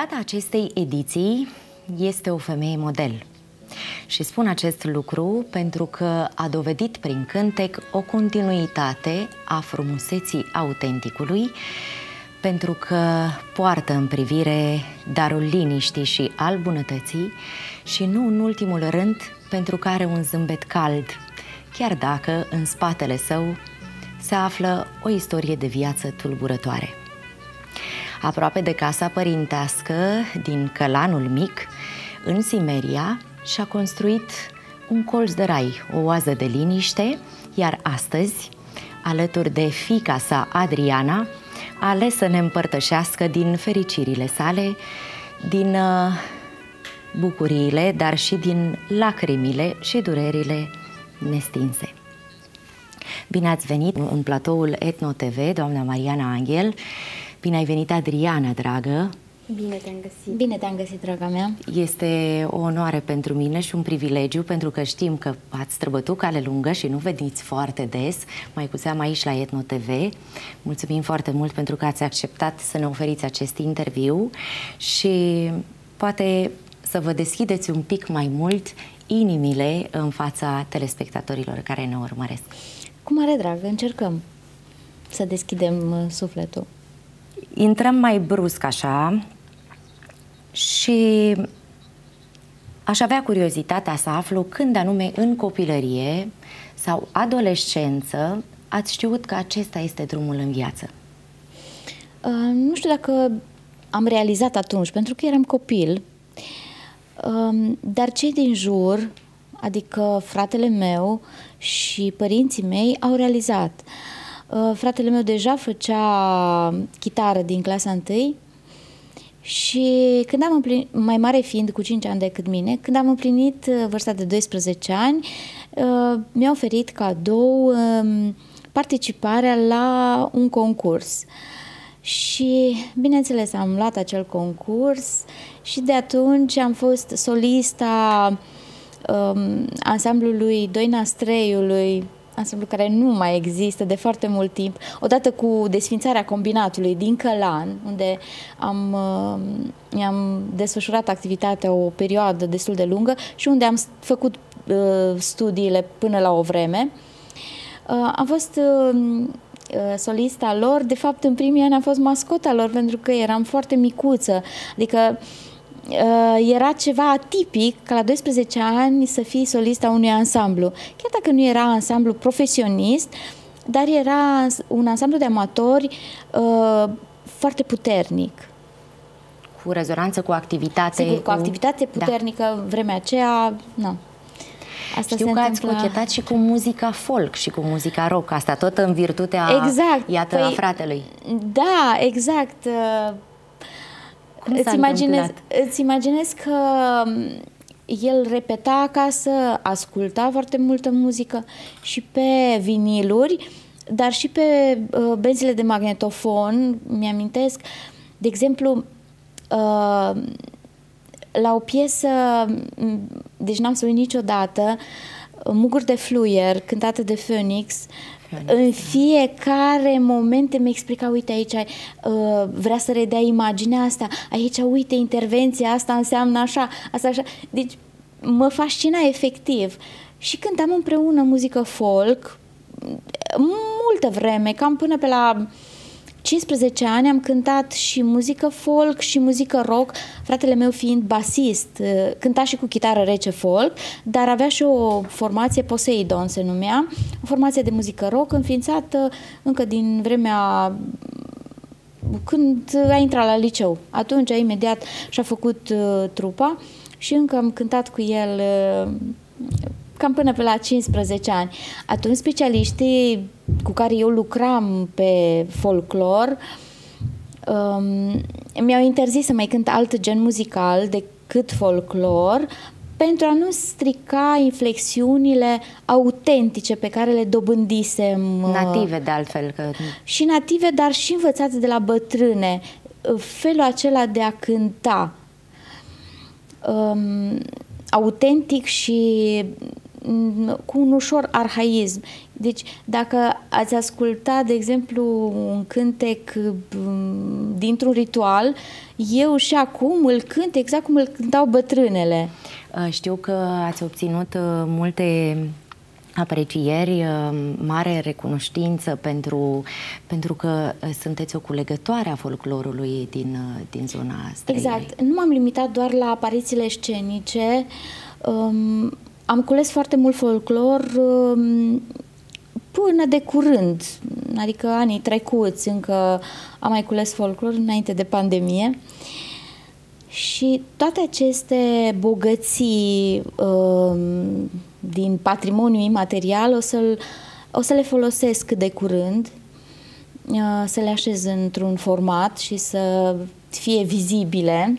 Invitata acestei ediții este o femeie model. Și spun acest lucru pentru că a dovedit prin cântec o continuitate a frumuseții autenticului, pentru că poartă în privire darul liniștii și al bunătății și nu în ultimul rând pentru că are un zâmbet cald, chiar dacă în spatele său se află o istorie de viață tulburătoare. Aproape de casa părintească din Călanul Mic, în Simeria, și-a construit un colț de rai, o oază de liniște, iar astăzi, alături de fica sa Adriana, a ales să ne împărtășească din fericirile sale, din uh, bucuriile, dar și din lacrimile și durerile nestinse. Bine ați venit în platoul Etno TV, doamna Mariana Angel. Bine ai venit, Adriana, dragă. Bine te-am găsit. Bine te-am găsit, draga mea. Este o onoare pentru mine și un privilegiu, pentru că știm că ați străbătut cale lungă și nu veniți foarte des, mai cu seama aici la Etno TV. Mulțumim foarte mult pentru că ați acceptat să ne oferiți acest interviu și poate să vă deschideți un pic mai mult inimile în fața telespectatorilor care ne urmăresc. Cu mare drag, încercăm să deschidem uh, sufletul. Intrăm mai brusc așa și aș avea curiozitatea să aflu când anume în copilărie sau adolescență ați știut că acesta este drumul în viață. Uh, nu știu dacă am realizat atunci, pentru că eram copil, uh, dar cei din jur, adică fratele meu și părinții mei, au realizat. Uh, fratele meu deja făcea chitară din clasa 1 și când am împlinit, mai mare fiind cu 5 ani decât mine, când am împlinit uh, vârsta de 12 ani, uh, mi-a oferit cadou um, participarea la un concurs. Și, bineînțeles, am luat acel concurs și de atunci am fost solista um, ansamblului Doina Streiului, ansamblu care nu mai există de foarte mult timp, odată cu desfințarea combinatului din Călan, unde am, uh, am desfășurat activitatea o perioadă destul de lungă și unde am făcut uh, studiile până la o vreme. Uh, am fost uh, uh solista lor, de fapt în primii ani am fost mascota lor pentru că eram foarte micuță, adică uh, uh, era ceva atipic ca la 12 ani să fii solista unui ansamblu. Chiar dacă nu era ansamblu profesionist, dar era un ansamblu de amatori uh, foarte puternic. Cu rezonanță, cu activitate. Sigur, cu activitate da. puternică, da. vremea aceea, nu. Asta Știu că întâmplă... ați cochetat și cu muzica folk și cu muzica rock, asta tot în virtutea, exact. iată, păi, a fratelui. Da, exact. Uh, cum îți, imaginez, îți imaginez că um, el repeta acasă, asculta foarte multă muzică și pe viniluri, dar și pe uh, benzile de magnetofon, mi-amintesc, de exemplu, uh, la o piesă, deci n-am să uit niciodată, Muguri de fluier, cântată de Phoenix, în fiecare moment îmi explica, uite aici uh, vrea să redea imaginea asta, aici uite intervenția asta înseamnă așa, asta așa. Deci mă fascina efectiv. Și cântam împreună muzică folk multă vreme, cam până pe la 15 ani am cântat și muzică folk și muzică rock, fratele meu fiind basist, uh, cânta și cu chitară rece folk, dar avea și o formație Poseidon se numea, o formație de muzică rock înființată încă din vremea când a intrat la liceu. Atunci, imediat, și-a făcut uh, trupa și încă am cântat cu el uh, cam până pe la 15 ani. Atunci specialiștii cu care eu lucram pe folclor um, mi-au interzis să mai cânt alt gen muzical decât folclor pentru a nu strica inflexiunile autentice pe care le dobândisem. Uh, native, de altfel. Că... Și native, dar și învățate de la bătrâne. Felul acela de a cânta. Um, autentic și cu un ușor arhaism. Deci, dacă ați asculta, de exemplu, un cântec dintr-un ritual, eu și acum îl cânt exact cum îl cântau bătrânele. Știu că ați obținut multe aprecieri, uh, mare recunoștință pentru, pentru că uh, sunteți o culegătoare a folclorului din, uh, din zona străinei. Exact. Nu m-am limitat doar la aparițiile scenice. Um, am cules foarte mult folclor um, până de curând, adică anii trecuți încă am mai cules folclor înainte de pandemie. Și toate aceste bogății um, din patrimoniu imaterial o, să o să le folosesc de curând, uh, să le așez într-un format și să fie vizibile.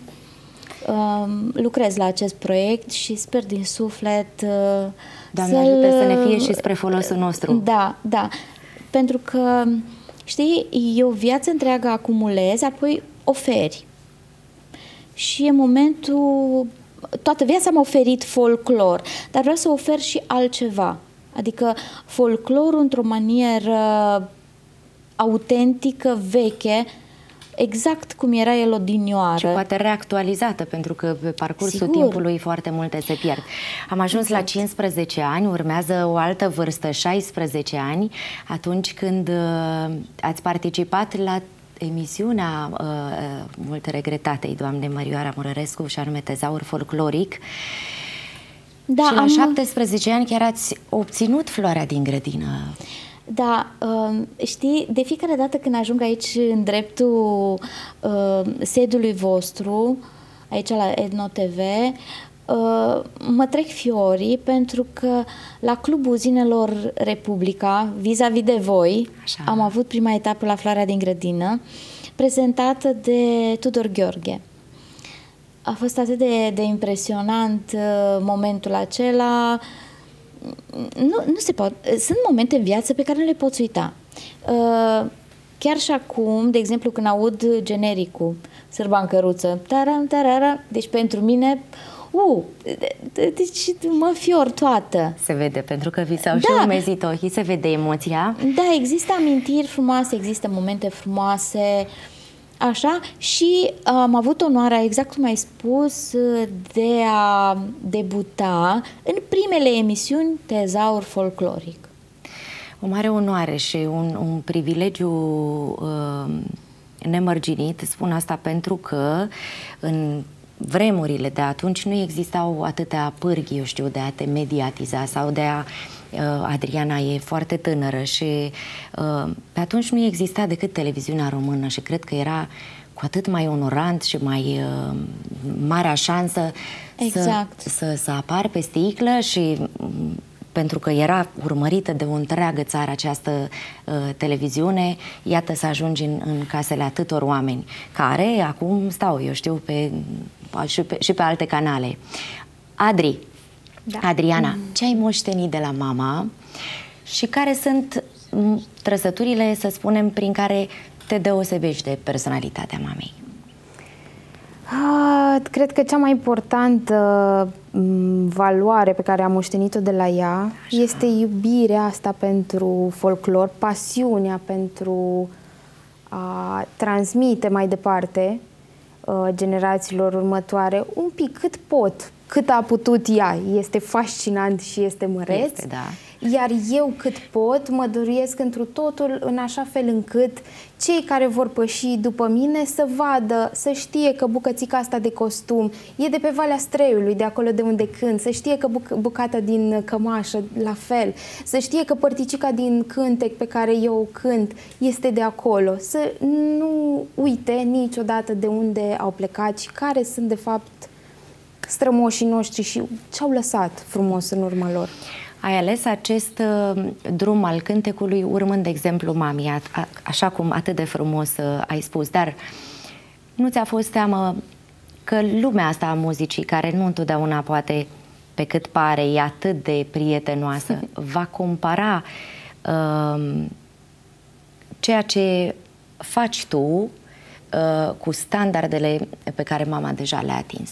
Um, lucrez la acest proiect și sper din suflet uh, Doamne ajută să ne fie și spre folosul nostru. Da, da. Pentru că, știi, e o viață întreagă acumulezi, apoi oferi. Și e momentul toată viața am oferit folclor, dar vreau să ofer și altceva. Adică folclorul într-o manieră autentică, veche, exact cum era el odinioară. Și poate reactualizată, pentru că pe parcursul Sigur. timpului foarte multe se pierd. Am ajuns exact. la 15 ani, urmează o altă vârstă, 16 ani, atunci când uh, ați participat la emisiunea uh, uh, mult regretatei doamne Mărioara Murărescu și anume Tezaur Folcloric da, și la am... 17 ani chiar ați obținut floarea din grădină. Da, uh, știi, de fiecare dată când ajung aici în dreptul uh, sediului vostru, aici la Edno TV, Uh, mă trec fiorii pentru că la Clubul Uzinelor Republica, vis-a-vis de voi, Așa. am avut prima etapă la Floarea din Grădină, prezentată de Tudor Gheorghe. A fost atât de, de impresionant uh, momentul acela. Nu, nu se pot. Sunt momente în viață pe care nu le poți uita. Uh, chiar și acum, de exemplu, când aud genericul Sârba în căruță, taram, tarara, deci pentru mine uh, deci mă fior toată. Se vede, pentru că vi s-au da. și umezit ochii, se vede emoția. Da, există amintiri frumoase, există momente frumoase, așa, și am avut onoarea, exact cum ai spus, de a debuta în primele emisiuni Tezaur Folcloric. O mare onoare și un, un privilegiu uh, nemărginit, spun asta pentru că în vremurile de atunci nu existau atâtea pârghii, eu știu, de a te mediatiza sau de a uh, Adriana e foarte tânără și uh, pe atunci nu exista decât televiziunea română și cred că era cu atât mai onorant și mai uh, marea șansă exact. să, să, să apar pe sticlă și pentru că era urmărită de o întreagă țară această uh, televiziune, iată să ajungi în, în casele atâtor oameni care acum stau, eu știu, pe, și, pe, și pe alte canale. Adri, da. Adriana, mm. ce ai moștenit de la mama și care sunt trăsăturile, să spunem, prin care te deosebești de personalitatea mamei? Ah, cred că cea mai importantă mm, valoare pe care am moștenit-o de la ea Așa. este iubirea asta pentru folclor, pasiunea pentru a transmite mai departe uh, generațiilor următoare un pic cât pot, cât a putut ea. Este fascinant și este măreț. Este, da iar eu cât pot mă doriesc întru totul în așa fel încât cei care vor păși după mine să vadă, să știe că bucățica asta de costum e de pe Valea Streiului, de acolo de unde cânt, să știe că buc- bucata din cămașă la fel, să știe că părticica din cântec pe care eu o cânt este de acolo, să nu uite niciodată de unde au plecat și care sunt de fapt strămoșii noștri și ce au lăsat frumos în urma lor. Ai ales acest uh, drum al cântecului urmând, de exemplu, mami, a, a, așa cum atât de frumos uh, ai spus, dar nu ți-a fost teamă că lumea asta a muzicii, care nu întotdeauna poate, pe cât pare, e atât de prietenoasă, va compara uh, ceea ce faci tu uh, cu standardele pe care mama deja le-a atins?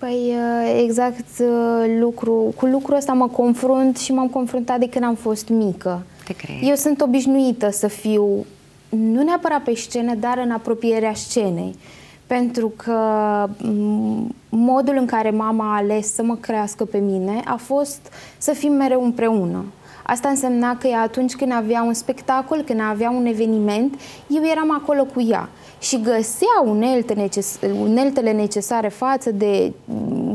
Păi uh, exact uh, lucru, cu lucrul ăsta mă confrunt și m-am confruntat de când am fost mică. Te cred. Eu sunt obișnuită să fiu nu neapărat pe scenă, dar în apropierea scenei. Pentru că modul în care mama a ales să mă crească pe mine a fost să fim mereu împreună. Asta însemna că atunci când avea un spectacol, când avea un eveniment, eu eram acolo cu ea și găsea unelte neces- uneltele necesare față de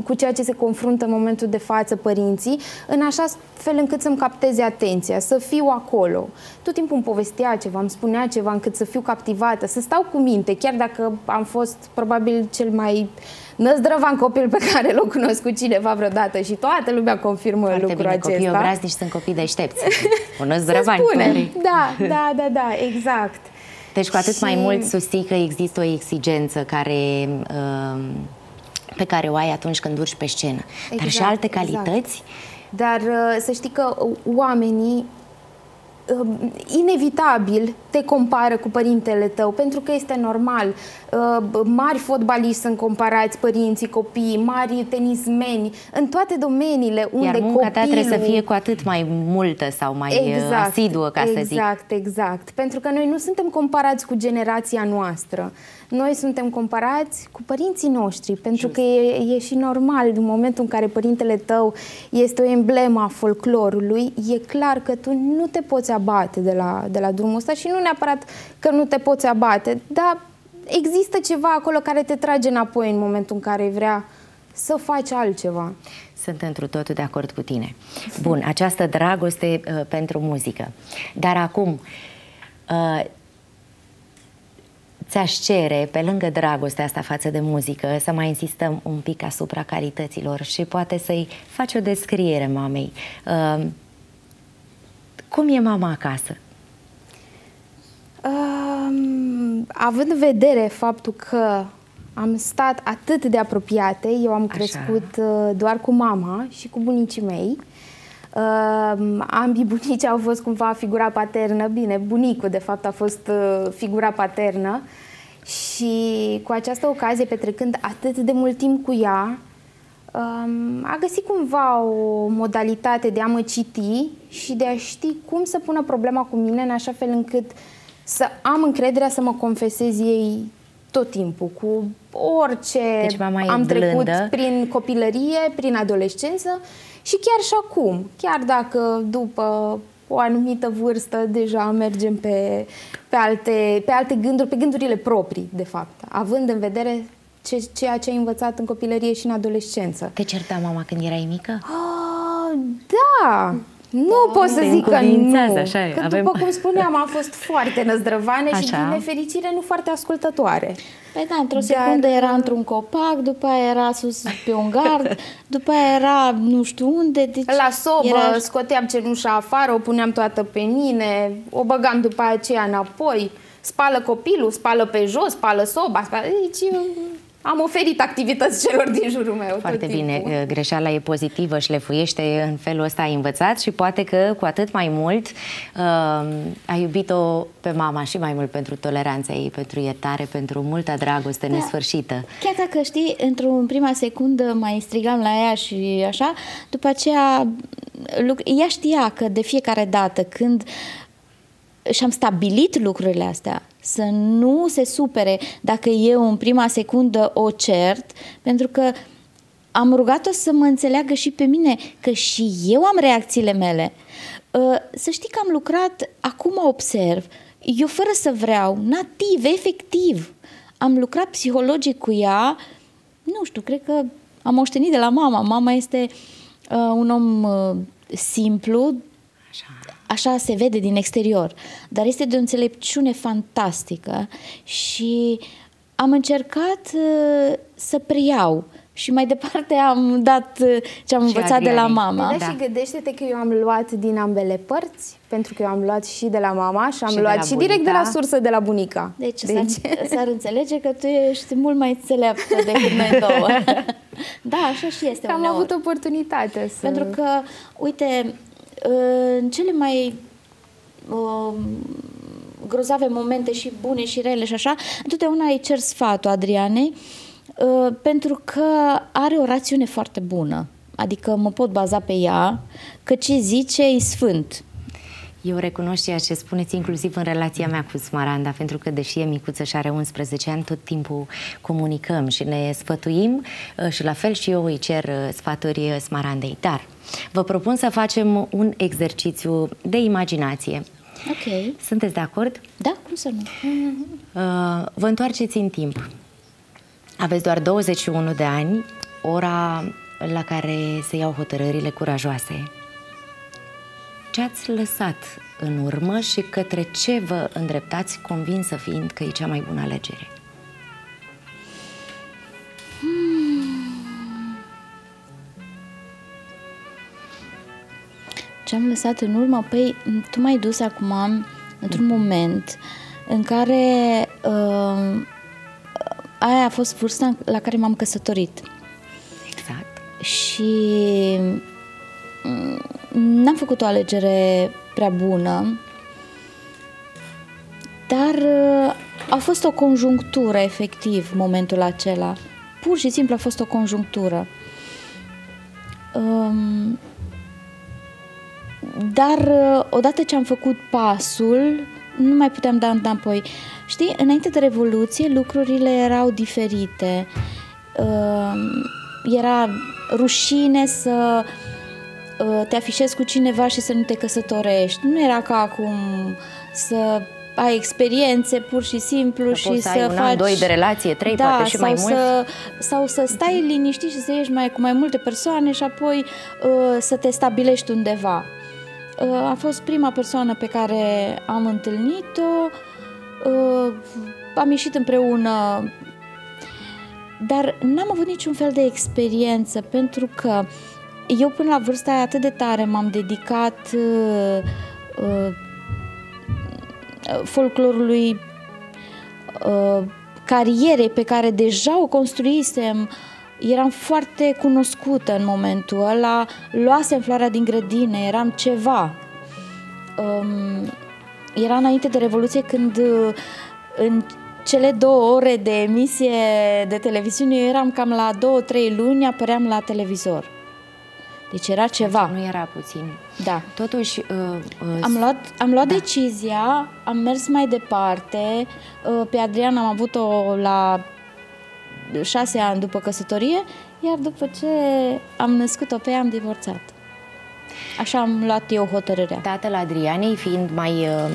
cu ceea ce se confruntă în momentul de față părinții, în așa fel încât să-mi capteze atenția, să fiu acolo. Tot timpul îmi povestea ceva, îmi spunea ceva încât să fiu captivată, să stau cu minte, chiar dacă am fost probabil cel mai năzdrăvan copil pe care l-a cunoscut cineva vreodată și toată lumea confirmă Foarte lucrul bine, acesta. Copiii obraznici sunt copii deștepți. Un năzdrăvan. Da, da, da, da, exact. Deci cu atât și... mai mult susții că există o exigență care, uh, pe care o ai atunci când urci pe scenă. Exact, Dar și exact, alte exact. calități? Exact. Dar uh, să știi că oamenii uh, inevitabil te compară cu părintele tău, pentru că este normal. Uh, mari fotbaliști sunt comparați părinții, copiii, mari tenismeni, în toate domeniile unde Iar munca copilul... ta trebuie să fie cu atât mai multă sau mai uh, exact, asiduă, ca exact, să zic. Exact, exact. Pentru că noi nu suntem comparați cu generația noastră. Noi suntem comparați cu părinții noștri, pentru Just. că e, e și normal, în momentul în care părintele tău este o emblemă a folclorului, e clar că tu nu te poți abate de la, de la drumul ăsta și nu neapărat că nu te poți abate, dar există ceva acolo care te trage înapoi în momentul în care vrea să faci altceva. Sunt întru totul de acord cu tine. Bun, această dragoste uh, pentru muzică. Dar acum, uh, ți-aș cere, pe lângă dragostea asta față de muzică, să mai insistăm un pic asupra calităților și poate să-i faci o descriere mamei. Uh, cum e mama acasă? Um, având în vedere faptul că am stat atât de apropiate, eu am Așa. crescut uh, doar cu mama și cu bunicii mei. Uh, ambii bunici au fost cumva figura paternă, bine, bunicul de fapt a fost uh, figura paternă și cu această ocazie, petrecând atât de mult timp cu ea, um, a găsit cumva o modalitate de a mă citi și de a ști cum să pună problema cu mine în așa fel încât uh, să am încrederea să mă confesez ei tot timpul, cu orice deci am trecut blândă. prin copilărie, prin adolescență și chiar și acum, chiar dacă după o anumită vârstă deja mergem pe, pe, alte, pe alte gânduri, pe gândurile proprii, de fapt, având în vedere ce, ceea ce ai învățat în copilărie și în adolescență. Te certa mama când erai mică? Ah, da! Nu pot să zic că nu. Așa e. Că, Avem... după cum spuneam, a fost foarte năzdrăvane așa. și din nefericire nu foarte ascultătoare. Păi da, într-o Dar... secundă era într-un copac, după aia era sus pe un gard, după aia era nu știu unde. Deci La sobă era... scoteam cenușa afară, o puneam toată pe mine, o băgam după aceea înapoi, spală copilul, spală pe jos, spală soba, spală... Deci am oferit activități celor din jurul meu. Foarte bine, timpul. greșeala e pozitivă, șlefuiește, în felul ăsta ai învățat și poate că cu atât mai mult uh, ai iubit-o pe mama și mai mult pentru toleranța ei, pentru iertare, pentru multă dragoste da. nesfârșită. Chiar dacă știi, într-o prima secundă mai strigam la ea și așa, după aceea ea știa că de fiecare dată când și-am stabilit lucrurile astea, să nu se supere dacă eu în prima secundă o cert, pentru că am rugat-o să mă înțeleagă și pe mine, că și eu am reacțiile mele. Uh, să știi că am lucrat, acum observ, eu fără să vreau, nativ, efectiv, am lucrat psihologic cu ea, nu știu, cred că am moștenit de la mama. Mama este uh, un om uh, simplu, așa se vede din exterior, dar este de o înțelepciune fantastică și am încercat uh, să preiau și mai departe am dat uh, ce am și învățat Adriani. de la mama. Da, și gândește-te că eu am luat din ambele părți, pentru că eu am luat și de la mama și am și luat și bunica. direct de la sursă de la bunica. Deci, deci... S-ar, s-ar înțelege că tu ești mult mai înțeleaptă decât noi două. da, așa și este Am avut oportunitate să... Pentru că, uite, în cele mai uh, grozave momente și bune și rele și așa, întotdeauna îi cer sfatul Adrianei uh, pentru că are o rațiune foarte bună. Adică mă pot baza pe ea, că ce zice e sfânt. Eu recunosc ceea ce spuneți inclusiv în relația mea cu Smaranda, pentru că deși e micuță și are 11 ani, tot timpul comunicăm și ne sfătuim uh, și la fel și eu îi cer uh, sfaturi Smarandei. Dar vă propun să facem un exercițiu de imaginație. Ok. Sunteți de acord? Da, cum să nu? Uh, vă întoarceți în timp. Aveți doar 21 de ani, ora la care se iau hotărârile curajoase. Ce ați lăsat în urmă și către ce vă îndreptați convinsă fiind că e cea mai bună alegere? Ce am lăsat în urmă? Păi, tu m-ai dus acum într-un moment în care uh, aia a fost vârsta la care m-am căsătorit. Exact. Și mm, n-am făcut o alegere prea bună, dar uh, a fost o conjunctură, efectiv, momentul acela. Pur și simplu a fost o conjunctură. Um, dar uh, odată ce am făcut pasul, nu mai puteam da înapoi. Știi, înainte de Revoluție, lucrurile erau diferite. Uh, era rușine să uh, te afișezi cu cineva și să nu te căsătorești. Nu era ca acum să ai experiențe pur și simplu că și să, să un faci... an, doi de relație, trei, da, poate și mai sau mult. Să, sau să stai liniștit și să ieși mai, cu mai multe persoane și apoi uh, să te stabilești undeva. Uh, a fost prima persoană pe care am întâlnit-o, uh, am ieșit împreună, dar n-am avut niciun fel de experiență pentru că eu până la vârsta aia atât de tare m-am dedicat uh, uh, folclorului uh, carierei pe care deja o construisem, eram foarte cunoscută în momentul ăla, luasem floarea din grădină, eram ceva. Um, era înainte de Revoluție când uh, în cele două ore de emisie de televiziune eu eram cam la două, trei luni, apăream la televizor. Deci era ceva. Nu era puțin. Da. Totuși... Uh, uh, Am luat, am luat Da. decizia, am mers mai departe. Uh, Pe Adriana am avut-o la șase ani după căsătorie, iar după ce am născut-o pe ea, am divorțat. Așa am luat eu hotărârea. tatăl Adrianei fiind mai... Uh,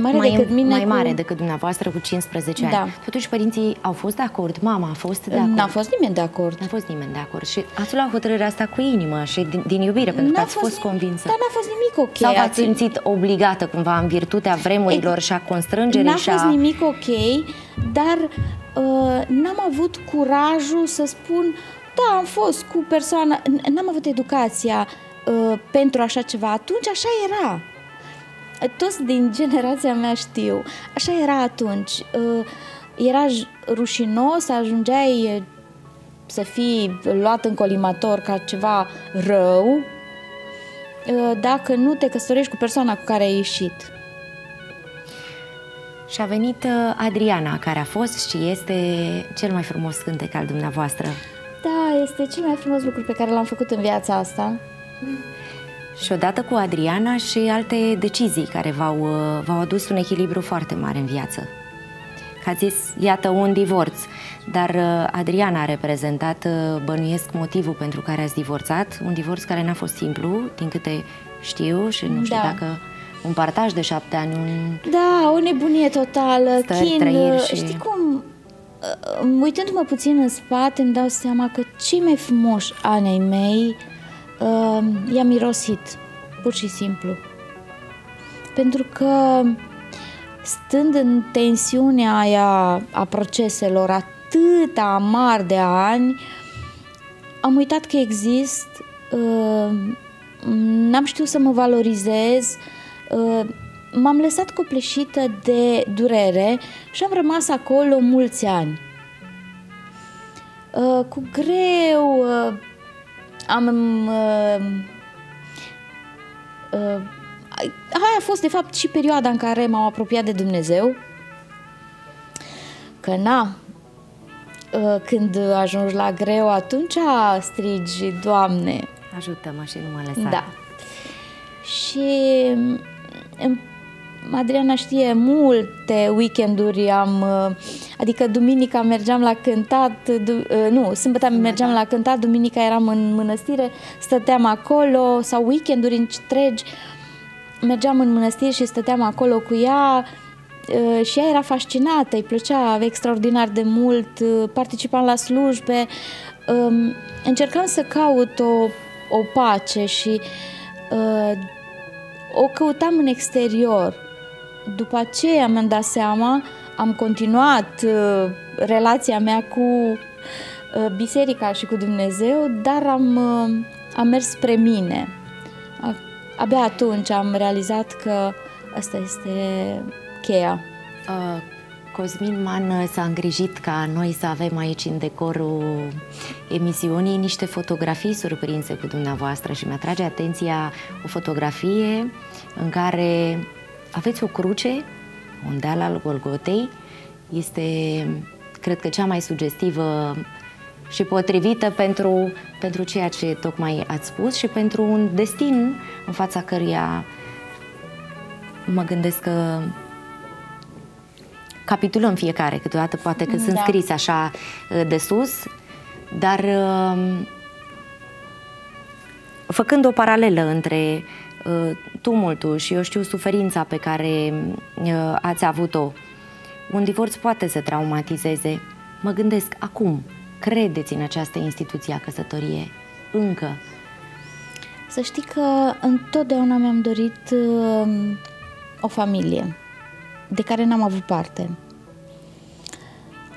Mai mare mai, decât mine. mai cu... mare decât dumneavoastră cu 15 ani. Da. Totuși părinții au fost de acord, mama a fost de acord. N-a fost nimeni de acord. N-a fost nimeni de acord și ați luat hotărârea asta cu inimă și din, din iubire, pentru că N-a ați fost, nim- convinsă. Dar n-a fost nimic ok. Sau v-ați Ați- simțit obligată cumva în virtutea vremurilor și a constrângerii N-a și a... fost nimic ok, dar uh, n-am avut curajul să spun da, am fost cu persoana, n- n-am avut educația uh, pentru așa ceva. Atunci așa era. Toți din generația mea știu. Așa era atunci. Uh, era j- rușinos, ajungeai uh, să fii luat în colimator ca ceva rău uh, dacă nu te căsătorești cu persoana cu care ai ieșit. Și a venit uh, Adriana, care a fost și este cel mai frumos cântec al dumneavoastră. Da, este cel mai frumos lucru pe care l-am făcut în viața asta. Și odată cu Adriana și alte decizii care v-au, uh, v-au adus un echilibru foarte mare în viață. Că ați zis, iată, un divorț, dar uh, Adriana a reprezentat, uh, bănuiesc, motivul pentru care ați divorțat, un divorț care n-a fost simplu, din câte știu și nu știu Da. dacă un partaj de șapte ani, un... Da, o nebunie totală, Stări, chin, trăiri uh, și- știi cum, uh, uitându-mă puțin în spate, îmi dau seama că cei mai frumoși ani ai mei uh, i-am mirosit, pur și simplu. Pentru că stând în tensiunea aia a proceselor atâta amar de ani, am uitat că exist, uh, n-am știut să mă valorizez, uh, m-am lăsat copleșită de durere și am rămas acolo mulți ani. Uh, cu greu uh, am... Uh, uh, aia a fost de fapt și perioada în care m-am apropiat de Dumnezeu. Că na, uh, când ajungi la greu, atunci strigi, Doamne, Ajută-mă și nu mă lăsa. da. Și Adriana știe multe weekenduri am, uh, adică duminica mergeam la cântat, du, uh, nu, sâmbătă mergeam la cântat, duminica eram în mănăstire, stăteam acolo sau weekenduri întregi mergeam în mănăstire și stăteam acolo cu ea uh, și ea era fascinată, îi plăcea extraordinar de mult, participam la slujbe, um, încercam să caut o, o pace și o căutam în exterior după aceea mi-am dat seama, am continuat uh, relația mea cu uh, biserica și cu Dumnezeu, dar am, uh, am mers spre mine. Abia atunci am realizat că asta este cheia. Uh, Cosmin Man s-a îngrijit ca noi să avem aici în decorul emisiunii niște fotografii surprinse cu dumneavoastră și mi-atrage atenția o fotografie în care aveți o cruce, un deal al Golgotei, este, cred că, cea mai sugestivă și potrivită pentru, pentru ceea ce tocmai ați spus și pentru un destin în fața căruia mă gândesc că capitulăm fiecare, câteodată poate că da. sunt scris așa uh, de sus, dar uh, făcând o paralelă între Uh, tumultul și eu știu suferința pe care uh, ați avut-o, un divorț poate să traumatizeze. Mă gândesc acum, credeți în această instituție a căsătorie încă? Să știi că întotdeauna mi-am dorit uh, o familie de care n-am avut parte.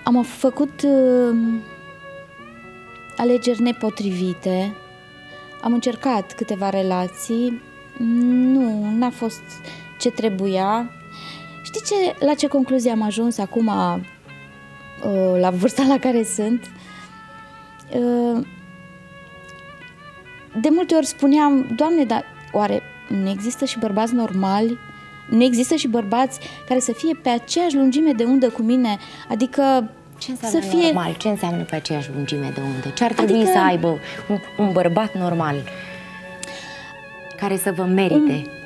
Am făcut uh, alegeri nepotrivite, am încercat câteva relații, nu, n-a fost ce trebuia. Știi ce, la ce concluzie am ajuns acum, uh, la vârsta la care sunt? Uh, de multe ori spuneam, Doamne, dar oare nu există și bărbați normali? Nu există și bărbați care să fie pe aceeași lungime de undă cu mine? Adică ce înseamnă să fie... normal? Ce înseamnă pe aceeași lungime de undă? Ce ar trebui adică... să aibă un, un bărbat normal? Care să vă merite?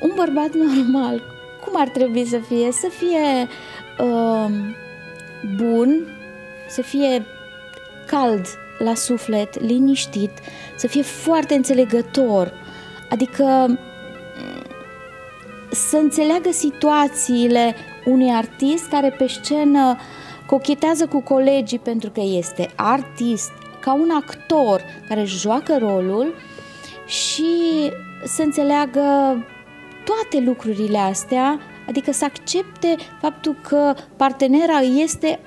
Un, un bărbat normal, cum ar trebui să fie? Să fie uh, bun, să fie cald la suflet, liniștit, să fie foarte înțelegător, adică să înțeleagă situațiile unui artist care pe scenă cochetează cu colegii pentru că este artist, ca un actor care joacă rolul și să înțeleagă toate lucrurile astea, adică să accepte faptul că partenera este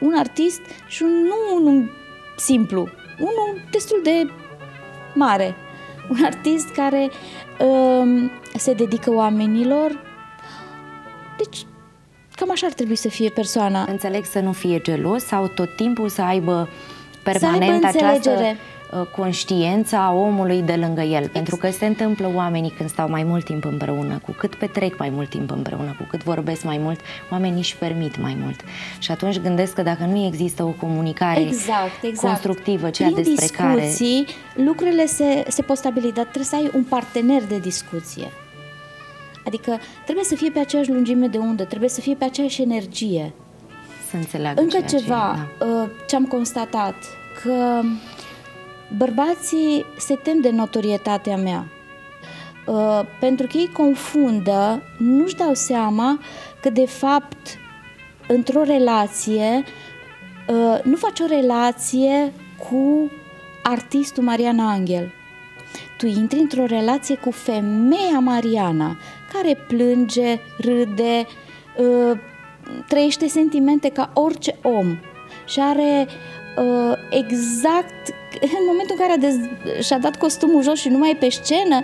un artist și un, nu unul simplu, unul destul de mare. Un artist care um, se dedică oamenilor. Deci, cam așa ar trebui să fie persoana. Înțeleg să nu fie gelos sau tot timpul să aibă permanent să aibă această Uh, conștiența omului de lângă el. Pentru că se întâmplă oamenii când stau mai mult timp împreună, cu cât petrec mai mult timp împreună, cu cât vorbesc mai mult, oamenii își permit mai mult. Și atunci gândesc că dacă nu există o comunicare exact, exact. constructivă, ceea Prin despre discuții, care... lucrurile se, se pot stabili, dar trebuie să ai un partener de discuție. Adică trebuie să fie pe aceeași lungime de undă, trebuie să fie pe aceeași energie. Să înțeleagă Încă ceva ce, da. Uh, ce am constatat, că bărbații se tem de notorietatea mea. Uh, pentru că ei confundă, nu-și dau seama că de fapt într-o relație uh, nu faci o relație cu artistul Mariana Angel. Tu intri într-o relație cu femeia Mariana, care plânge, râde, uh, trăiește sentimente ca orice om și are uh, exact în momentul în care a dez- și-a dat costumul jos și nu mai e pe scenă,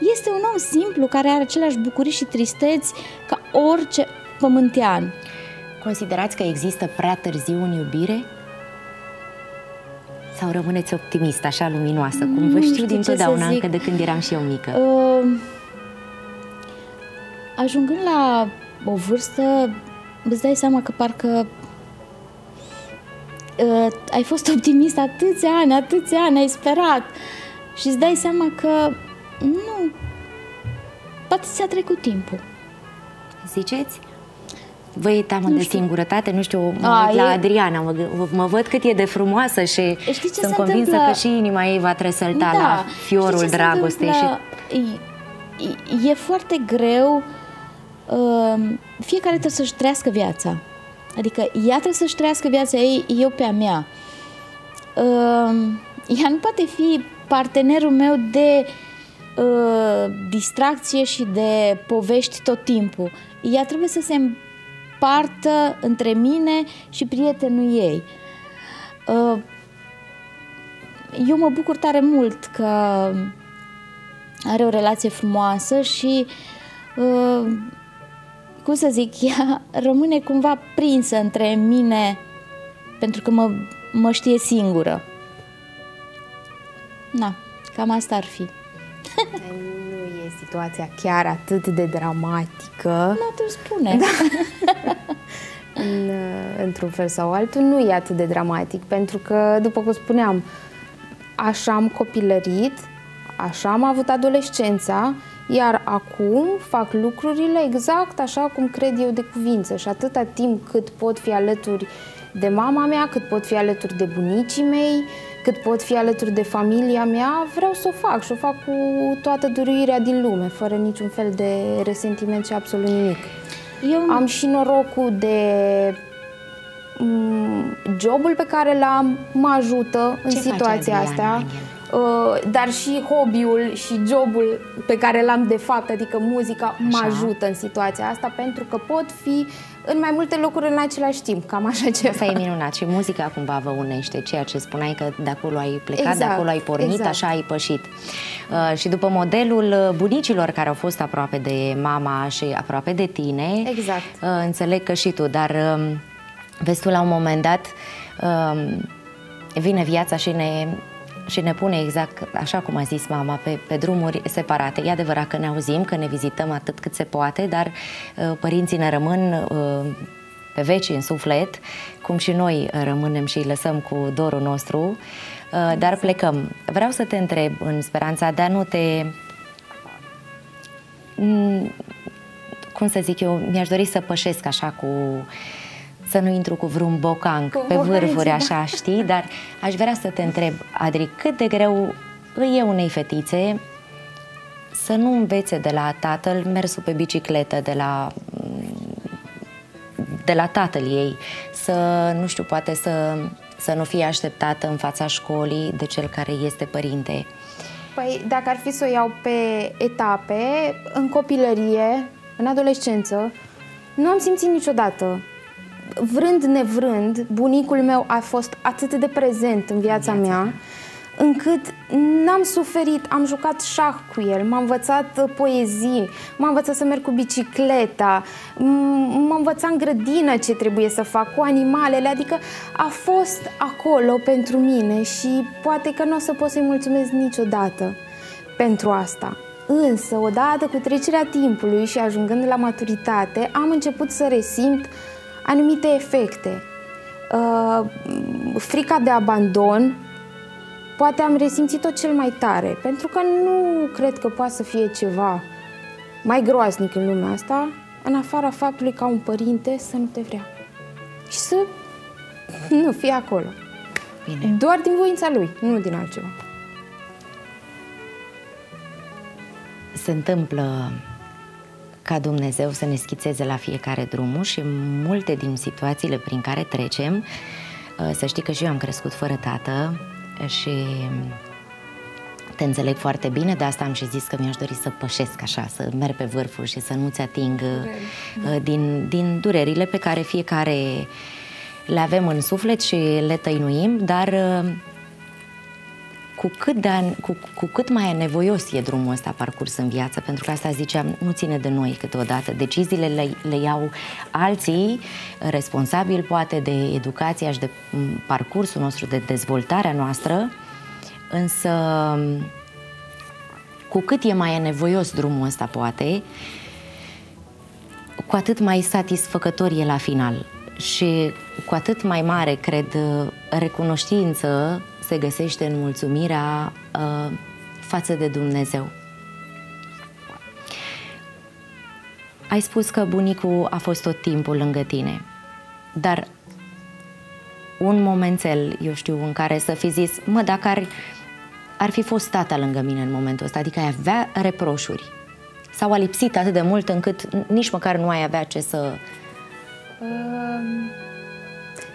este un om simplu care are aceleași bucurii și tristeți ca orice pământean. Considerați că există prea târziu în iubire? Sau rămâneți optimist, așa luminoasă, cum vă știu din totdeauna, încă de când eram și eu mică? Uh, ajungând la o vârstă, îți dai seama că parcă uh, ai fost optimist atâția ani, atâția ani, ai sperat și îți dai seama că nu, poate ți-a trecut timpul. ziceți? Vă e teamă de singurătate? Nu știu, mă A, la e... Adriana, mă, mă văd cât e de frumoasă și sunt convinsă întâmplă? că și inima ei va tresălta da. la fiorul dragostei. Și... E, e foarte greu uh, fiecare trebuie să-și trăiască viața. Adică ea trebuie să-și trăiască viața ei, eu pe a mea. Uh, ea nu poate fi partenerul meu de uh, distracție și de povești tot timpul. Ea trebuie să se împartă între mine și prietenul ei. Uh, eu mă bucur tare mult că are o relație frumoasă și uh, cum să zic, ea rămâne cumva prinsă între mine pentru că mă, mă știe singură. Na, cam asta ar fi. nu e situația chiar atât de dramatică. Nu te spune. Da. În, într-un fel sau altul, nu e atât de dramatic, pentru că, după cum spuneam, așa am copilărit, așa am avut adolescența, iar acum fac lucrurile exact așa cum cred eu de cuvință și atâta timp cât pot fi alături de mama mea, cât pot fi alături de bunicii mei, cât pot fi alături de familia mea, vreau să o fac și o fac cu toată duruirea din lume, fără niciun fel de resentiment și absolut nimic. Eu... Am și norocul de mm, jobul pe care l-am mă ajută în Ce situația asta. Uh, dar și hobby-ul și jobul pe care l-am de fapt, adică muzica, așa. mă ajută în situația asta pentru că pot fi în mai multe locuri în același timp, cam așa ceva. Asta e minunat și muzica cumva vă unește, ceea ce spuneai că de acolo ai plecat, exact, de acolo ai pornit, exact. așa ai pășit. Uh, și după modelul bunicilor care au fost aproape de mama și aproape de tine, exact. uh, înțeleg că și tu, dar uh, vezi tu la un moment dat uh, vine viața și ne și ne pune exact așa cum a zis mama, pe, pe drumuri separate. E adevărat că ne auzim, că ne vizităm atât cât se poate, dar uh, părinții ne rămân uh, pe veci în suflet, cum și noi rămânem și îi lăsăm cu dorul nostru, uh, dar plecăm. Vreau să te întreb, în speranța de a nu te mm, cum să zic eu, mi-aș dori să pășesc așa cu să nu intru cu vreun bocanc cu pe vârfuri, da. așa, știi? Dar aș vrea să te întreb, Adri, cât de greu îi e unei fetițe să nu învețe de la tatăl mersul pe bicicletă, de la de la tatăl ei, să, nu știu, poate să, să nu fie așteptată în fața școlii de cel care este părinte. Păi, dacă ar fi să o iau pe etape, în copilărie, în adolescență, nu am simțit niciodată vrând nevrând, bunicul meu a fost atât de prezent în viața, viața mea, încât n-am suferit, am jucat șah cu el, m-a învățat uh, poezii, m-a învățat să merg cu bicicleta, m-a învățat în grădină ce trebuie să fac cu animalele, adică a fost acolo pentru mine și poate că nu o să pot să-i mulțumesc niciodată pentru asta. Însă, odată cu trecerea timpului și ajungând la maturitate, am început să resimt anumite efecte. Uh, frica de abandon, poate am resimțit-o cel mai tare, pentru că nu cred că poate să fie ceva mai groaznic în lumea asta, în afara faptului ca un părinte să nu te vrea și să nu fie acolo. Bine. Doar din voința lui, nu din altceva. Se întâmplă ca Dumnezeu să ne schițeze la fiecare drumul și multe din situațiile prin care trecem, uh, să știi că și eu am crescut fără tată și te înțeleg foarte bine, de asta am și zis că mi-aș dori să pășesc așa, să merg pe vârful și să nu-ți ating uh, din, din durerile pe care fiecare le avem în suflet și le tăinuim, dar uh, cu cât, de an, cu, cu cât mai nevoios e drumul ăsta parcurs în viață, pentru că asta ziceam, nu ține de noi câteodată. Deciziile le, le iau alții, responsabili poate de educația și de parcursul nostru, de dezvoltarea noastră, însă cu cât e mai nevoios drumul ăsta poate, cu atât mai satisfăcător e la final. Și cu atât mai mare, cred, recunoștință se găsește în mulțumirea uh, față de Dumnezeu. ai spus că bunicul a fost tot timpul lângă tine, dar un momențel, eu știu, în care să fi zis, mă, dacă ar, ar fi fost tata lângă mine în momentul ăsta, adică ai avea reproșuri sau a lipsit atât de mult încât nici măcar nu ai avea ce să... Uh,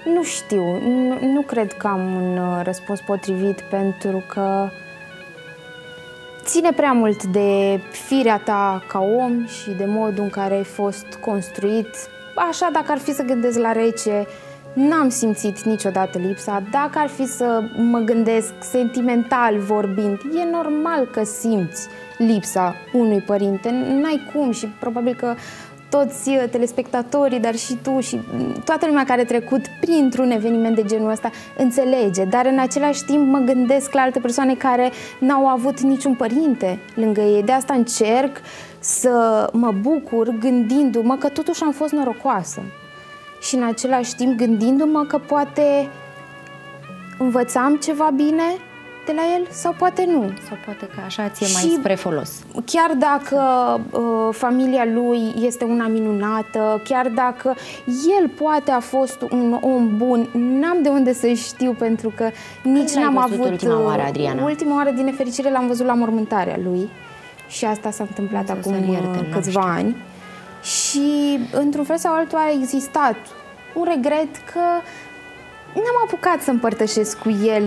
nu știu, nu, nu cred că am un uh, răspuns potrivit pentru că ține prea mult de firea ta ca om și de modul în care ai fost construit. Așa, dacă ar fi să gândesc la rece, n-am simțit niciodată lipsa. Dacă ar fi să mă gândesc sentimental vorbind, e normal că simți lipsa unui părinte. N-ai cum și probabil că toți uh, telespectatorii, dar și tu și mm, toată lumea care a trecut printr-un eveniment de genul ăsta înțelege, dar în același timp mă gândesc la alte persoane care n-au avut niciun părinte lângă ei. De asta încerc să mă bucur gândindu-mă că totuși am fost norocoasă și în același timp gândindu-mă că poate învățam ceva bine de la el sau poate nu. Sau poate că așa ți-e mai spre folos. Chiar dacă uh, familia lui este una minunată, chiar dacă el poate a fost un om bun, n-am de unde să știu pentru că nici Când n-am avut... ultima oară, uh, Adriana? Ultima oară, din nefericire, l-am văzut la mormântarea lui și asta s-a întâmplat Să acum ierte, uh, câțiva ani. Și, într-un fel sau altul, a existat un regret că n-am apucat să împărtășesc cu el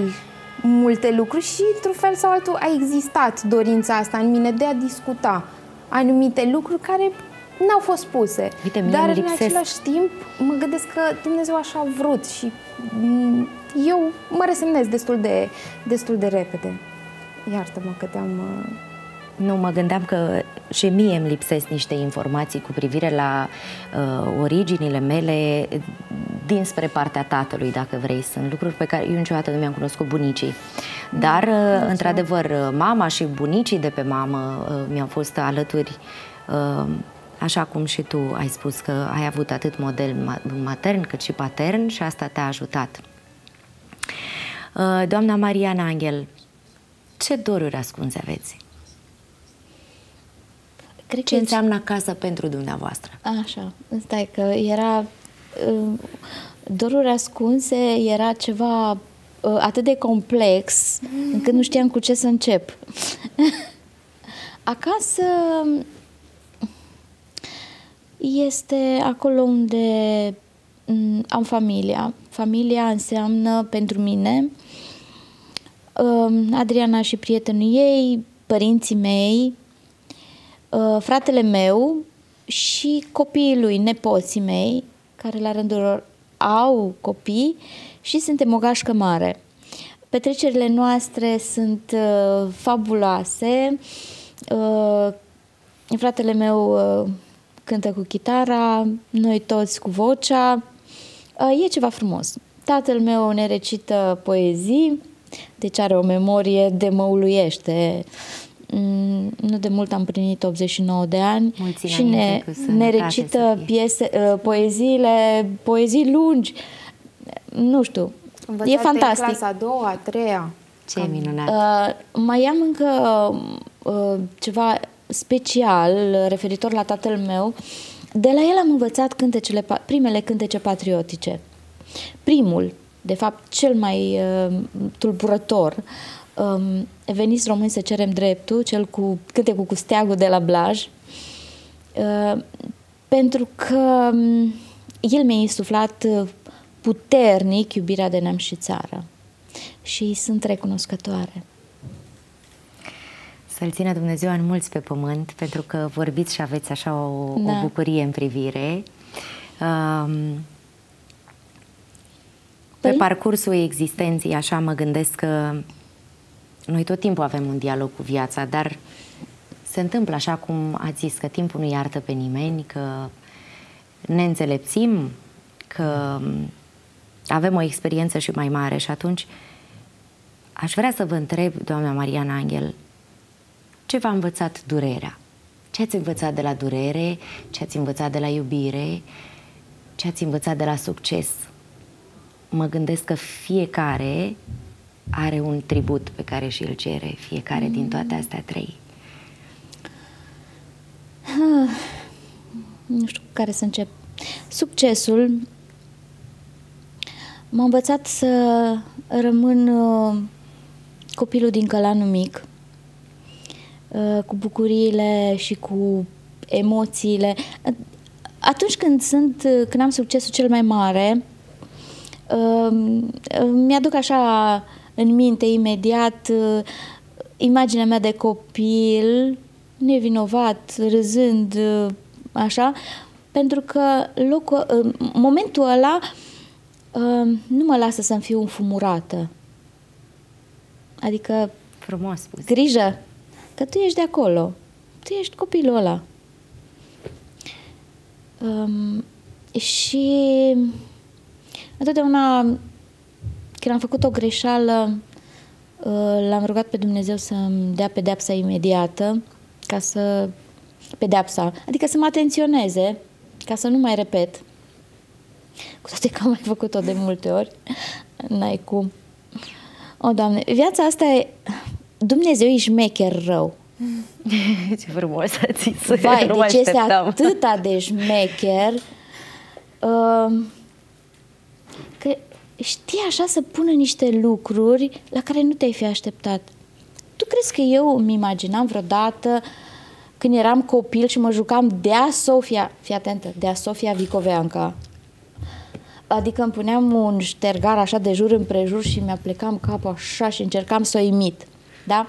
multe lucruri și, într-un fel sau altul, a existat dorința asta în mine de a discuta anumite lucruri care n-au fost spuse. Uite, Dar, în același timp, mă gândesc că Dumnezeu așa a vrut și mm, eu mă resemnez destul de, destul de repede. Iartă-mă că te-am... Uh, nu, mă gândeam că și mie îmi lipsesc niște informații cu privire la uh, originile mele dinspre partea tatălui, dacă vrei. Sunt lucruri pe care eu niciodată nu mi-am cunoscut bunicii. Dar, uh, într-adevăr, mama și bunicii de pe mamă uh, mi-au fost alături uh, așa cum și tu ai spus că ai avut atât model matern cât și patern și asta te-a ajutat. Uh, doamna Mariana Angel, ce doruri ascunse aveți? Cred ce că înseamnă casă pentru dumneavoastră? Așa, stai că era uh, doruri ascunse, era ceva uh, atât de complex încât nu știam cu ce să încep. Acasă este acolo unde mm, am familia. Familia înseamnă pentru mine um, Adriana și prietenul ei, părinții mei, Uh, fratele meu și copiii lui, nepoții mei, care la rândul lor au copii și suntem o gașcă mare. Petrecerile noastre sunt uh, fabuloase. Uh, fratele meu uh, cântă cu chitara, noi toți cu vocea. Uh, e ceva frumos. Tatăl meu ne recită poezii, deci are o memorie de mă uluiește. Mm, nu de mult am plinit 89 de ani Mulține și ne, ne recită piese, uh, poeziile, poezii lungi. Nu știu, Învățate e fantastic. în clasa a doua, a treia. Ce e minunat. Uh, mai am încă uh, ceva special referitor la tatăl meu. De la el am învățat cântecele, primele cântece patriotice. Primul, de fapt cel mai uh, tulburător, um, veniți români să cerem dreptul, cel cu cântecul cu steagul de la Blaj, uh, pentru că um, el mi-a insuflat uh, puternic iubirea de neam și țară și sunt recunoscătoare. Să-L țină Dumnezeu în mulți pe pământ, pentru că vorbiți și aveți așa o, da. o bucurie în privire. Um, pe păi? parcursul existenței, așa mă gândesc că noi tot timpul avem un dialog cu viața, dar se întâmplă așa cum ați zis, că timpul nu iartă pe nimeni, că ne înțelepțim, că avem o experiență și mai mare și atunci aș vrea să vă întreb, doamna Mariana Angel, ce v-a învățat durerea? Ce ați învățat de la durere? Ce ați învățat de la iubire? Ce ați învățat de la succes? Mă gândesc că fiecare are un tribut pe care și îl cere fiecare mm. din toate astea trei? nu știu care să încep. Succesul m-a învățat să rămân uh, copilul din călanul mic, uh, cu bucuriile și cu emoțiile. Atunci când sunt, când am succesul cel mai mare, uh, mi-aduc așa în minte imediat uh, imaginea mea de copil, nevinovat, râzând, uh, așa, pentru că locul, uh, momentul ăla nu mă lasă să-mi fiu înfumurată. Adică... Frumos spus. Grijă, că tu ești de acolo. Tu ești copilul ăla. Um, și întotdeauna când am făcut o greșeală, uh, l-am rugat pe Dumnezeu să-mi dea pedeapsa imediată, ca să... pedeapsa, adică să mă atenționeze, ca să nu mai repet. Cu toate că am mai făcut-o de multe ori. N-ai cum. O, Doamne, viața asta e... Dumnezeu e șmecher rău. Ce frumos să ți Vai, deci este atâta de șmecher uh, că știe așa să pună niște lucruri la care nu te-ai fi așteptat. Tu crezi că eu îmi imaginam vreodată când eram copil și mă jucam Dea Sofia, fii atentă, Dea Sofia Vicoveanca, adică îmi puneam un ștergar așa de jur împrejur și mi-a plecam capul așa și încercam să o imit. Da?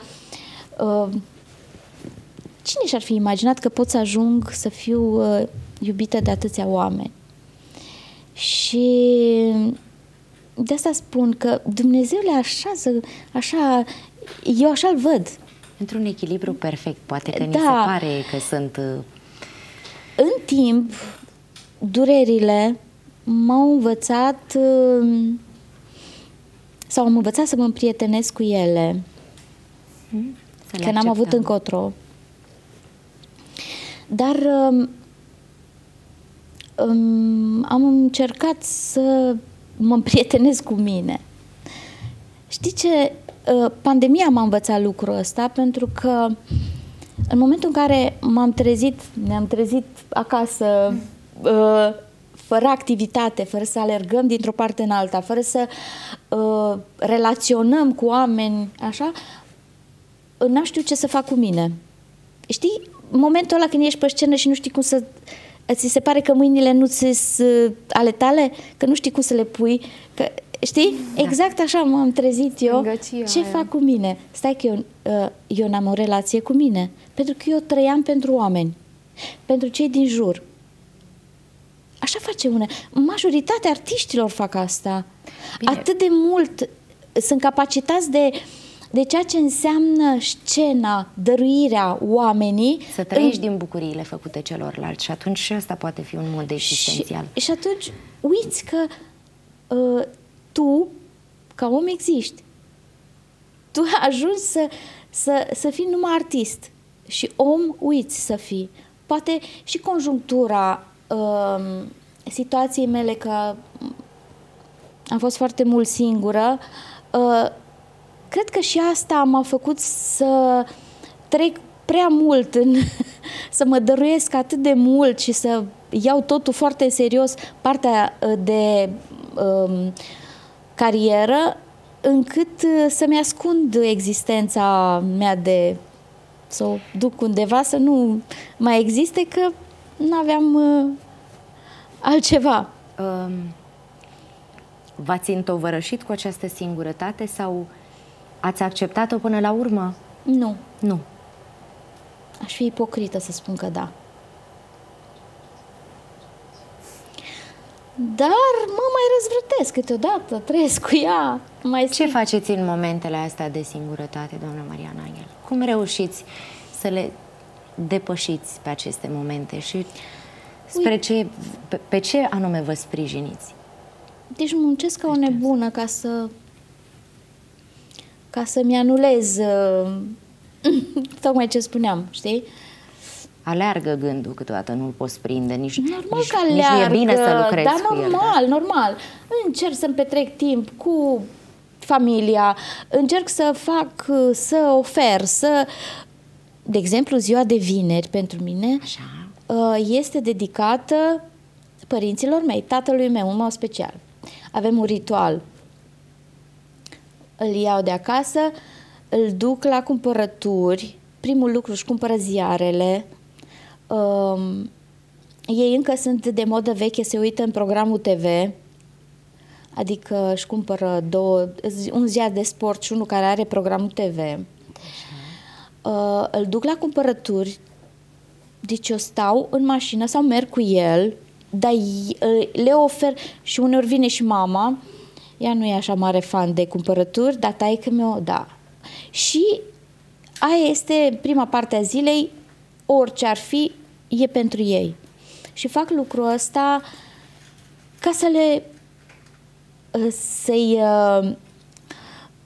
Uh, cine și-ar fi imaginat că pot să ajung să fiu uh, iubită de atâția oameni? Și de asta spun că Dumnezeu le așează așa, eu așa-l văd. Într-un echilibru perfect, poate că da. ni se pare că sunt... Uh, În timp, durerile m-au învățat uh, sau am învățat să mă împrietenesc cu ele. Hmm? Că n-am avut încotro. Dar um, um, am încercat să mă împrietenesc cu mine. Știi ce? Uh, pandemia m-a învățat lucrul ăsta pentru că în momentul în care m-am trezit, ne-am trezit acasă uh, fără activitate, fără să alergăm dintr-o parte în alta, fără să uh, relaționăm cu oameni, așa, n-am știu ce să fac cu mine. Știi, momentul ăla când ești pe scenă și nu știi cum să ți se pare că mâinile nu sunt ale tale, că nu știi cum să le pui, că Știi? Da. Exact așa m-am trezit eu. Îngăția Ce aia. fac cu mine? Stai că eu, uh, eu n-am o relație cu mine. Pentru că eu trăiam pentru oameni. Pentru cei din jur. Așa face una. Majoritatea artiștilor fac asta. Bine. Atât de mult sunt capacitați de uh, de ceea ce înseamnă scena, dăruirea oamenii. Să trăiești în... din bucuriile făcute celorlalți și atunci și asta poate fi un mod existențial. Și, și atunci uiți că uh, tu, ca om, existi. Tu ajungi să, să, să fii numai artist și om uiți să fii. Poate și conjunctura uh, situației mele că am fost foarte mult singură, uh, cred că și asta m-a făcut să trec prea mult în să mă dăruiesc atât de mult și să iau totul foarte în serios partea uh, de um, carieră încât uh, să-mi ascund existența mea de să o duc undeva să nu mai existe că nu aveam uh, altceva. Um, v-ați întovărășit cu această singurătate sau Ați acceptat-o până la urmă? Nu. Nu. Aș fi ipocrită să spun că da. Dar mă mai răzvrătesc câteodată, trăiesc cu ea. Mai Ce simt. faceți în momentele astea de singurătate, doamna Mariana Angel? Cum reușiți să le depășiți pe aceste momente și spre Ui. ce, pe, pe ce anume vă sprijiniți? Deci muncesc ca o nebună ca să ca să-mi anulez uh, tocmai ce spuneam, știi? Aleargă gândul câteodată, nu-l poți prinde, nici, normal nici, că aleargă, nici nu e bine să lucrezi da, cu normal, el, da? normal. Încerc să-mi petrec timp cu familia, încerc să fac, să ofer, să... De exemplu, ziua de vineri pentru mine Așa. uh, este dedicată părinților mei, tatălui meu, în mod special. Avem un ritual. Îl iau de acasă, îl duc la cumpărături, primul lucru își cumpără ziarele, um, ei încă sunt de modă veche, se uită în programul TV, adică își cumpără două, un ziar de sport și unul care are programul TV. Uh, îl duc la cumpărături, deci eu stau în mașină sau merg cu el, dar le ofer și uneori vine și mama, ea nu e așa mare fan de cumpărături, dar taică meu, da. Și aia este prima parte a zilei, orice ar fi, e pentru ei. Și fac lucrul ăsta ca să le să-i uh,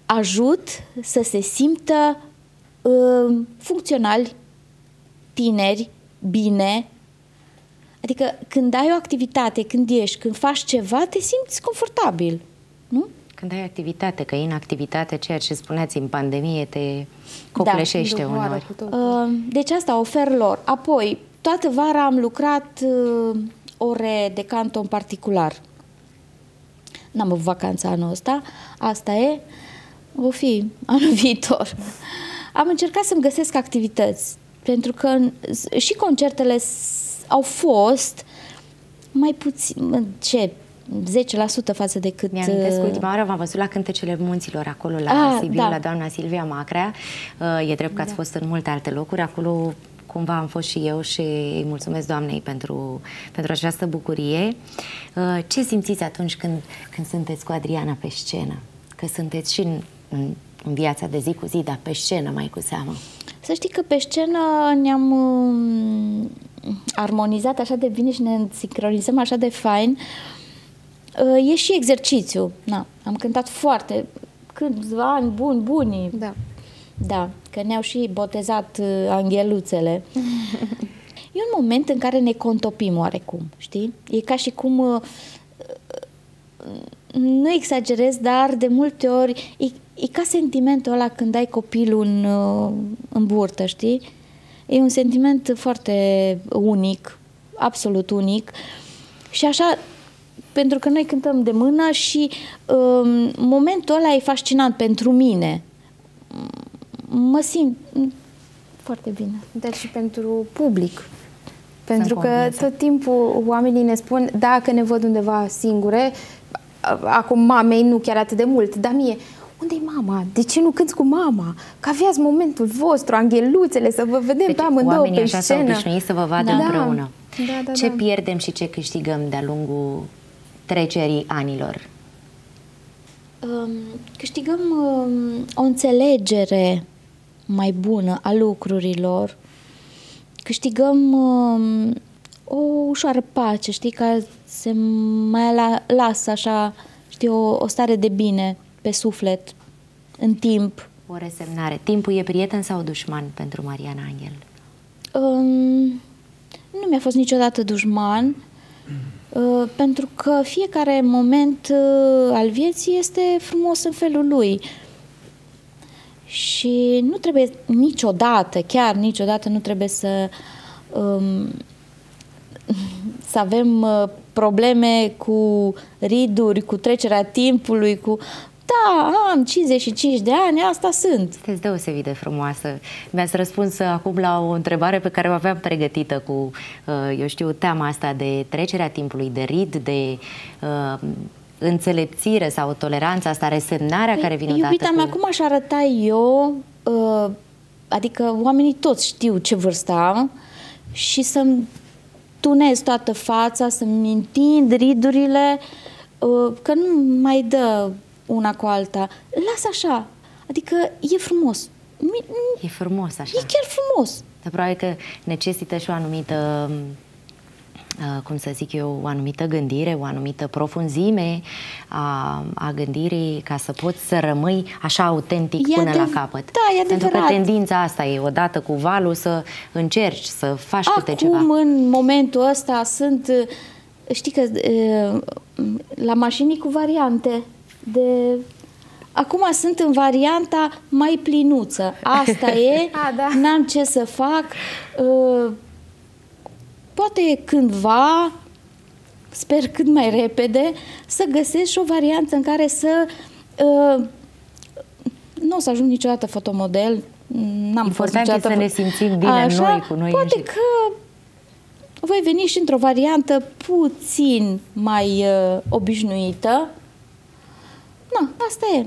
ajut să se simtă uh, funcționali, tineri, bine. Adică când ai o activitate, când ești, când faci ceva, te simți confortabil, nu? Când ai activitate, că în activitate, ceea ce spuneați în pandemie, te copleșește da, uneori. Uh, deci asta ofer lor. Apoi, toată vara am lucrat uh, ore de canto în particular. N-am avut vacanța anul ăsta, asta e, o fi anul viitor. Am încercat să-mi găsesc activități, pentru că și concertele au fost mai puțin, ce, 10% față de cât... Mi-am uh... ultima oară v-am văzut la Cântecele Munților, acolo la A, ah, Sibiu, da. la doamna Silvia Macrea. Uh, e drept că ați da. fost în multe alte locuri. Acolo cumva am fost și eu și îi mulțumesc Doamnei pentru, pentru această bucurie. Uh, ce simțiți atunci când, când sunteți cu Adriana pe scenă? Că sunteți și în, în, în viața de zi cu zi, dar pe scenă mai cu seamă. Să știi că pe scenă ne-am uh, armonizat așa de bine și ne sincronizăm așa de fain. Uh, e și exercițiu. Na, am cântat foarte câțiva ani buni, buni. Da. Da, că ne-au și botezat uh, angheluțele. e un moment în care ne contopim oarecum, știi? E ca și cum, uh, nu exagerez, dar de multe ori e, e ca sentimentul ăla când ai copilul în, uh, în burtă, știi? E un sentiment foarte unic, absolut unic. Și așa, pentru că noi cântăm de mână și um, momentul ăla e fascinant pentru mine mă simt foarte bine. Dar și pentru public. Pentru că convinsă. tot timpul oamenii ne spun, dacă ne văd undeva singure, acum mamei nu chiar atât de mult, dar mie, unde e mama? De ce nu cânti cu mama? Că aveați momentul vostru, angheluțele, să vă vedem deci, pe amândouă pe așa scenă. s-au obișnuit să vă vadă da. împreună. Da, da, ce da. pierdem și ce câștigăm de-a lungul trecerii anilor? Um, câștigăm um, o înțelegere mai bună a lucrurilor, câștigăm uh, o ușoară pace, știi, ca se mai la, lasă așa, știi, o, o stare de bine pe suflet, în timp. O resemnare. Timpul e prieten sau dușman pentru Mariana Angel? Um, nu mi-a fost niciodată dușman, uh, pentru că fiecare moment uh, al vieții este frumos în felul lui. Și nu trebuie niciodată, chiar niciodată nu trebuie să um, să avem uh, probleme cu riduri, cu trecerea timpului, cu da, am 55 de ani, asta sunt. Sunteți deosebit de frumoasă. Mi-ați răspuns acum la o întrebare pe care o aveam pregătită cu, uh, eu știu, teama asta de trecerea timpului, de rid, de uh, înțelepțire sau toleranța asta, resemnarea păi, care vine odată Iubita cu... mea, cum aș arăta eu, uh, adică oamenii toți știu ce vârstă am și să-mi tunez toată fața, să-mi întind ridurile, uh, că nu mai dă una cu alta. Lasă așa, adică e frumos. E frumos așa. E chiar frumos. Dar probabil că necesită și o anumită Uh, cum să zic eu, o anumită gândire, o anumită profunzime a, a gândirii ca să poți să rămâi așa autentic e până la capăt. Da, e Pentru că tendința asta e odată cu valul să încerci să faci Acum, câte ceva. Acum, în momentul ăsta, sunt, știi că la mașini cu variante de Acum sunt în varianta mai plinuță. Asta e, A, da. n-am ce să fac. Uh, poate cândva, sper cât mai repede, să găsești o variantă în care să uh, nu o să ajung niciodată fotomodel, n-am Important fost niciodată... să ne simțim bine Așa, noi cu noi Poate că voi veni și într-o variantă puțin mai uh, obișnuită. Nu, asta e.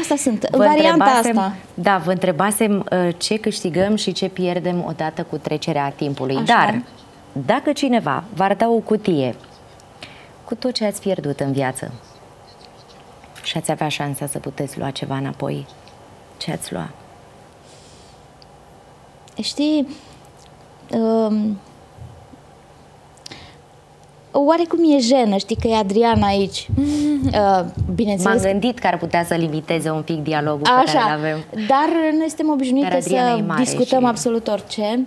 Asta sunt. Vă Varianta asta. Da, vă întrebasem uh, ce câștigăm și ce pierdem odată cu trecerea timpului. Așa. Dar, dacă cineva v-ar da o cutie cu tot ce ați pierdut în viață și ați avea șansa să puteți lua ceva înapoi, ce ați lua? Știi, um, oarecum e jenă, știi că e Adriana aici. Uh, bineînțeles. M-am gândit că ar putea să limiteze un pic dialogul Așa, pe care îl avem. Dar noi suntem obișnuite să discutăm și... absolut orice.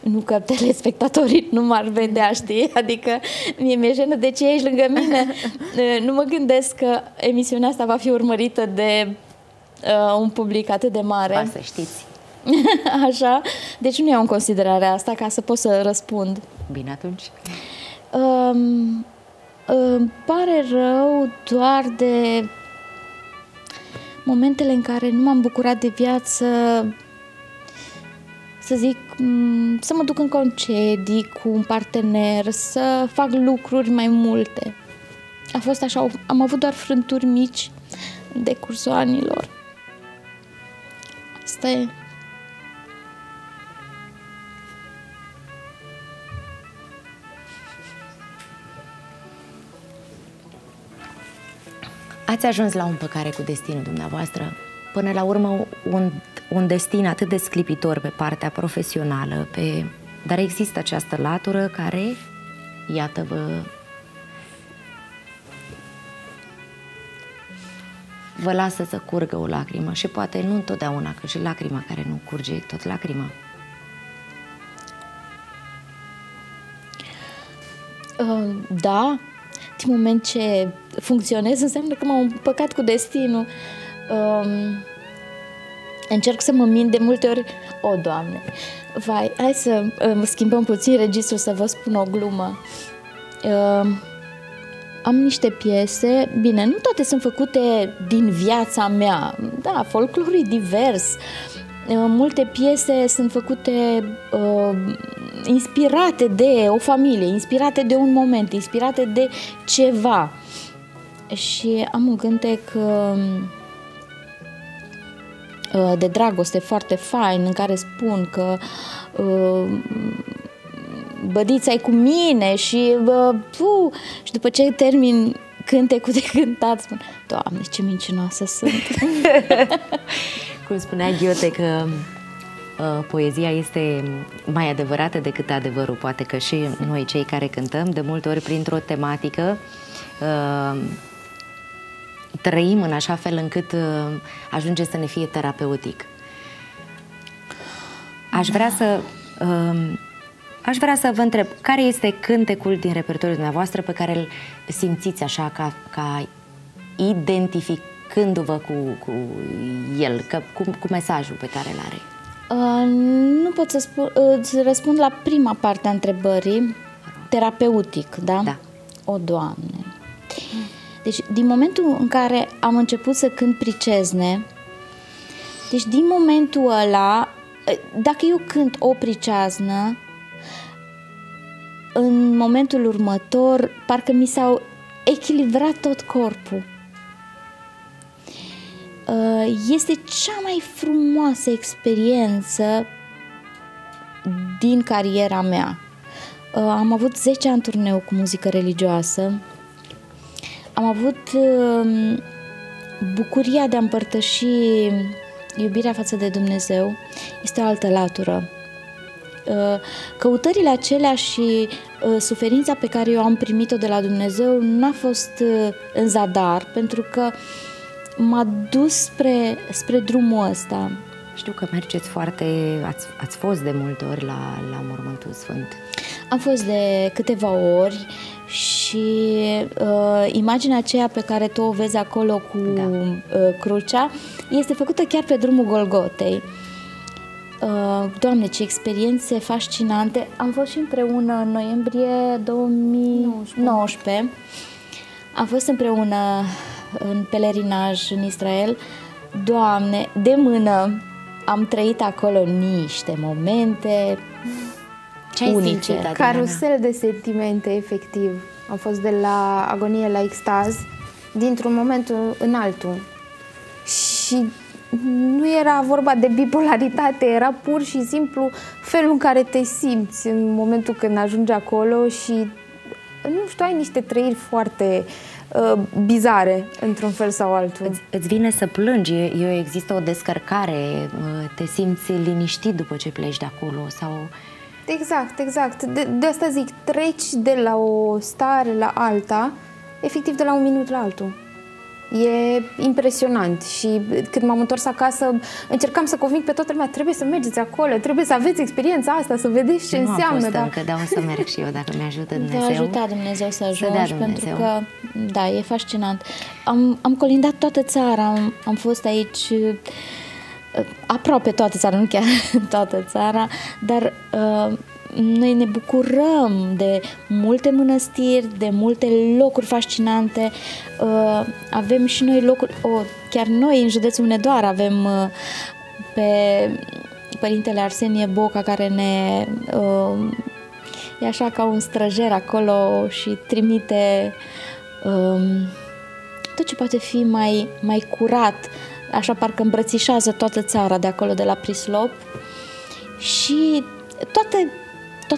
Nu că telespectatorii nu m-ar vedea, știi? Adică mie mi-e jenă de ce ești lângă mine. Uh, nu mă gândesc că emisiunea asta va fi urmărită de uh, un public atât de mare. Ba să știți. Așa? Deci nu iau în considerare asta ca să pot să răspund. Bine atunci. Um, îmi pare rău doar de momentele în care nu m-am bucurat de viață, să zic, să mă duc în concedii cu un partener, să fac lucruri mai multe. A fost așa, am avut doar frânturi mici de cursul anilor. Asta e. Ați ajuns la o împăcare cu destinul dumneavoastră, până la urmă un, un destin atât de sclipitor pe partea profesională, pe... dar există această latură care, iată, vă vă lasă să curgă o lacrimă și poate nu întotdeauna, că și lacrima care nu curge tot lacrimă. Uh, da, din moment ce funcționez, înseamnă că m-am împăcat cu destinul. Um, încerc să mă mint de multe ori, o, Doamne, vai, hai să um, schimbăm puțin registrul să vă spun o glumă. Um, am niște piese, bine, nu toate sunt făcute din viața mea, da, folclorul e divers, uh, multe piese sunt făcute uh, inspirate de o familie, inspirate de un moment, inspirate de ceva. Și am un cântec um, uh, de dragoste foarte fain în care spun că uh, bădița cu mine și uh, pu, și după ce termin cântecul de cântat spun Doamne, ce mincinoasă sunt! Cum spunea Ghiote că Uh, poezia este mai adevărată decât adevărul. Poate că și noi, cei care cântăm, de multe ori printr-o tematică, uh, trăim în așa fel încât uh, ajunge să ne fie terapeutic. Aș vrea să Aș vrea să vă întreb, care este cântecul din repertoriul dumneavoastră pe care îl simțiți așa ca, ca identificându-vă cu, cu el, că, cu, cu mesajul pe care îl are? Uh, nu pot să spun, uh, îți răspund la prima parte a întrebării, terapeutic, da? Da. O, Doamne! Deci, din momentul în care am început să cânt pricezne, deci din momentul ăla, uh, dacă eu cânt o priceaznă, în momentul următor, parcă mi s-au echilibrat tot corpul. Uh, este cea mai frumoasă experiență din cariera mea. Uh, am avut 10 ani turneu cu muzică religioasă. Am avut um, bucuria de a împărtăși iubirea față de Dumnezeu. Este o altă latură. Uh, căutările acelea și suferința pe care eu am primit-o de la Dumnezeu n-a fost în zadar, pentru că uh, m-a dus spre, spre drumul ăsta. Știu că mergeți foarte, ați, ați fost de multe ori la, la Mormântul Sfânt. Am fost de câteva ori și uh, imaginea aceea pe care tu o vezi acolo cu da. uh, crucea este făcută chiar pe drumul Golgotei. Uh, Doamne, ce experiențe fascinante! Am fost și împreună în noiembrie 2019. Am fost împreună în pelerinaj în Israel. Doamne, de mână am trăit acolo niște momente ce ai unice. Simțit, Carusel de sentimente, efectiv. Am fost de la agonie la extaz, dintr-un moment în altul. Și nu era vorba de bipolaritate, era pur și simplu felul în care te simți în momentul când ajungi acolo și, nu știu, ai niște trăiri foarte uh, bizare, într-un fel sau altul. Îți, îți vine să plângi, eu există o descărcare, uh, te simți liniștit după ce pleci de acolo sau... Exact, exact. De, de asta zic, treci de la o stare la alta, efectiv de la un minut la altul. E impresionant și când m-am întors acasă încercam să conving pe toată lumea trebuie să mergeți acolo, trebuie să aveți experiența asta, să vedeți ce nu înseamnă. Nu am fost da. încă, dar o să merg și eu dacă mi-ajută Dumnezeu. Te ajuta Dumnezeu să ajungi, să pentru că, da, e fascinant. Am, am colindat toată țara, am, am fost aici aproape toată țara, nu chiar toată țara, dar uh, noi ne bucurăm de multe mănăstiri, de multe locuri fascinante. Uh, avem și noi locuri, oh, chiar noi în județul Hunedoara avem uh, pe Părintele Arsenie Boca care ne uh, e așa ca un străjer acolo și trimite um, tot ce poate fi mai, mai curat, așa parcă îmbrățișează toată țara de acolo, de la Prislop și toate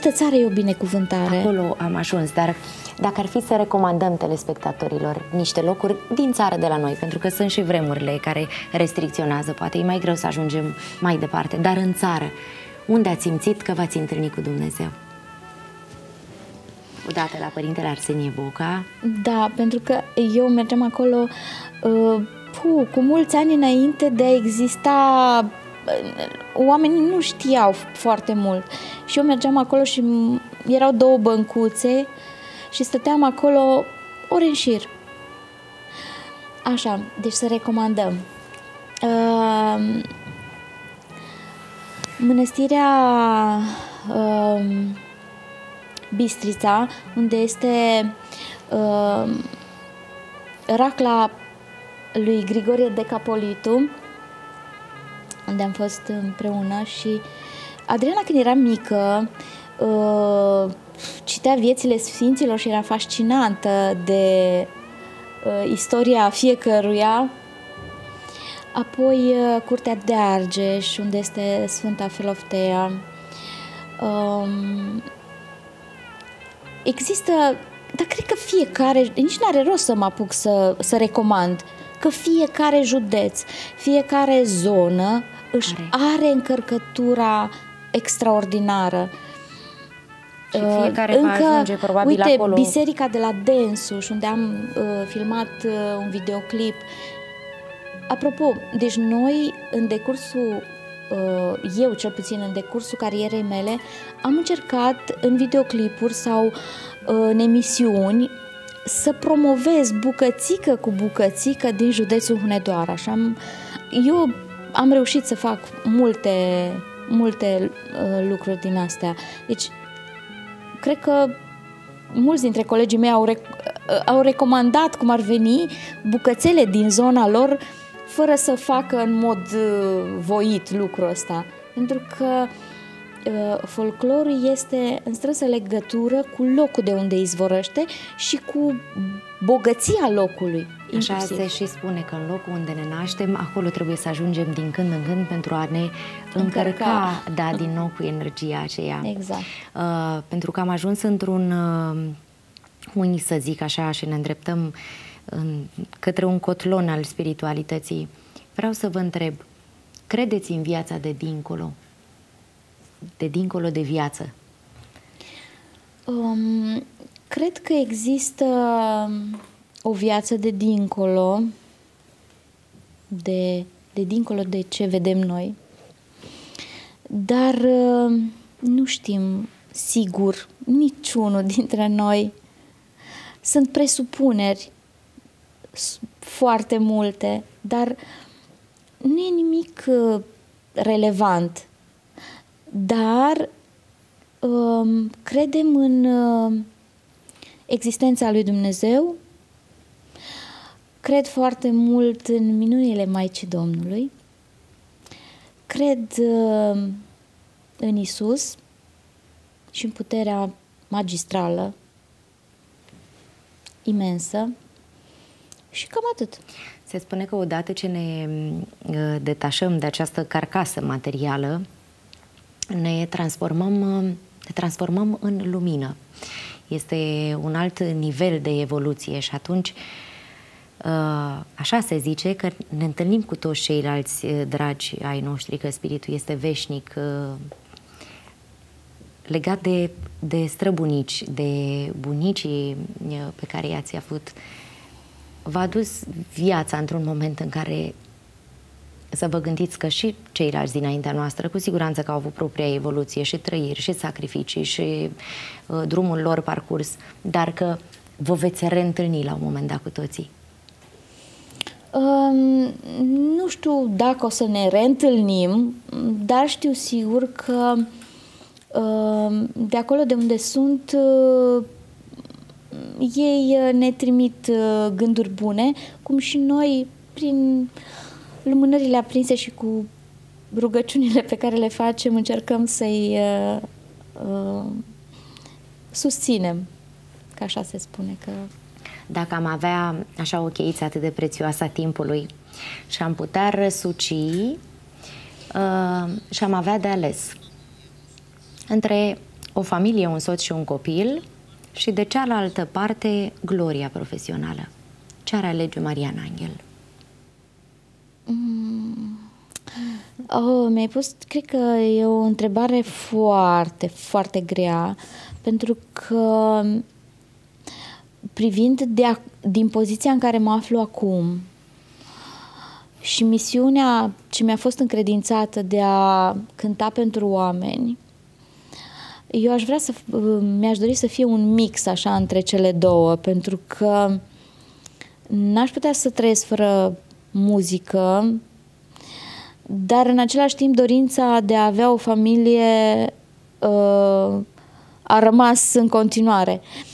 Toată țara e o binecuvântare. Acolo am ajuns, dar dacă ar fi să recomandăm telespectatorilor niște locuri din țară de la noi, pentru că sunt și vremurile care restricționează, poate e mai greu să ajungem mai departe, dar în țară, unde ați simțit că v-ați întâlnit cu Dumnezeu? Odată la Părintele Arsenie Boca. Da, pentru că eu mergeam acolo uh, pu, cu mulți ani înainte de a exista oamenii nu știau foarte mult. Și eu mergeam acolo și erau două băncuțe și stăteam acolo ori în șir. Așa, deci să recomandăm. Uh, mănăstirea uh, Bistrița, unde este uh, racla lui Grigorie de Capolitu, unde am fost împreună și Adriana când era mică uh, citea viețile sfinților și era fascinantă de uh, istoria fiecăruia. Apoi uh, Curtea de Argeș, unde este Sfânta Feloftea. Um, există, dar cred că fiecare, nici nu are rost să mă apuc să, să recomand, că fiecare județ, fiecare zonă își are, are încărcătura extraordinară. Și fiecare Încă, va ajunge probabil uite, acolo. biserica de la Densuș, unde am uh, filmat uh, un videoclip. Apropo, deci noi, în decursul, uh, eu cel puțin în decursul carierei mele, am încercat în videoclipuri sau uh, în emisiuni să promovez bucățică cu bucățică din județul Hunedoara. Și am, eu am reușit să fac multe, multe uh, lucruri din astea. Deci, cred că mulți dintre colegii mei au, rec- uh, au recomandat cum ar veni bucățele din zona lor fără să facă în mod uh, voit lucrul ăsta. Pentru că uh, folclorul este în strânsă legătură cu locul de unde izvorăște și cu bogăția locului. Așa se și spune că în locul unde ne naștem, acolo trebuie să ajungem din când în când pentru a ne încărca, încărca da, din nou cu energia aceea. Exact. Uh, pentru că am ajuns într-un uh, unii să zic așa și ne îndreptăm în, către un cotlon al spiritualității. Vreau să vă întreb, credeți în viața de dincolo? De dincolo de viață? Um, cred că există o viață de dincolo, de, de dincolo de ce vedem noi, dar uh, nu știm sigur niciunul dintre noi. Sunt presupuneri foarte multe, dar nu e nimic uh, relevant. dar um, credem în uh, existența lui Dumnezeu, cred foarte mult în minunile Maicii Domnului, cred uh, în Isus și în puterea magistrală imensă și cam atât. Se spune că odată ce ne uh, detașăm de această carcasă materială, ne transformăm, uh, ne transformăm în lumină. Este un alt nivel de evoluție și atunci uh, așa se zice că ne întâlnim cu toți ceilalți dragi ai noștri, că spiritul este veșnic, legat de, de străbunici, de bunicii pe care i-ați avut v-a adus viața într-un moment în care să vă gândiți că și ceilalți dinaintea noastră, cu siguranță că au avut propria evoluție și trăiri și sacrificii și uh, drumul lor parcurs, dar că vă veți reîntâlni la un moment dat cu toții. Um, nu știu dacă o să ne reîntâlnim, dar știu sigur că um, de acolo de unde sunt uh, ei uh, ne trimit uh, gânduri bune, cum și noi, prin lumânările aprinse și cu rugăciunile pe care le facem, încercăm să-i uh, uh, susținem, ca așa se spune. Că... Dacă am avea așa o cheiță atât de prețioasă a timpului și am putea răsuci uh, și am avea de ales între o familie, un soț și un copil, și de cealaltă parte gloria profesională. Ce ar alege Mariana Angel? Mm. Oh, mi-ai pus, cred că e o întrebare foarte, foarte grea, pentru că privind de a, din poziția în care mă aflu acum și misiunea ce mi-a fost încredințată de a cânta pentru oameni, eu aș vrea să, mi-aș dori să fie un mix așa între cele două, pentru că n-aș putea să trăiesc fără muzică, dar în același timp dorința de a avea o familie uh, a rămas în continuare. Uh,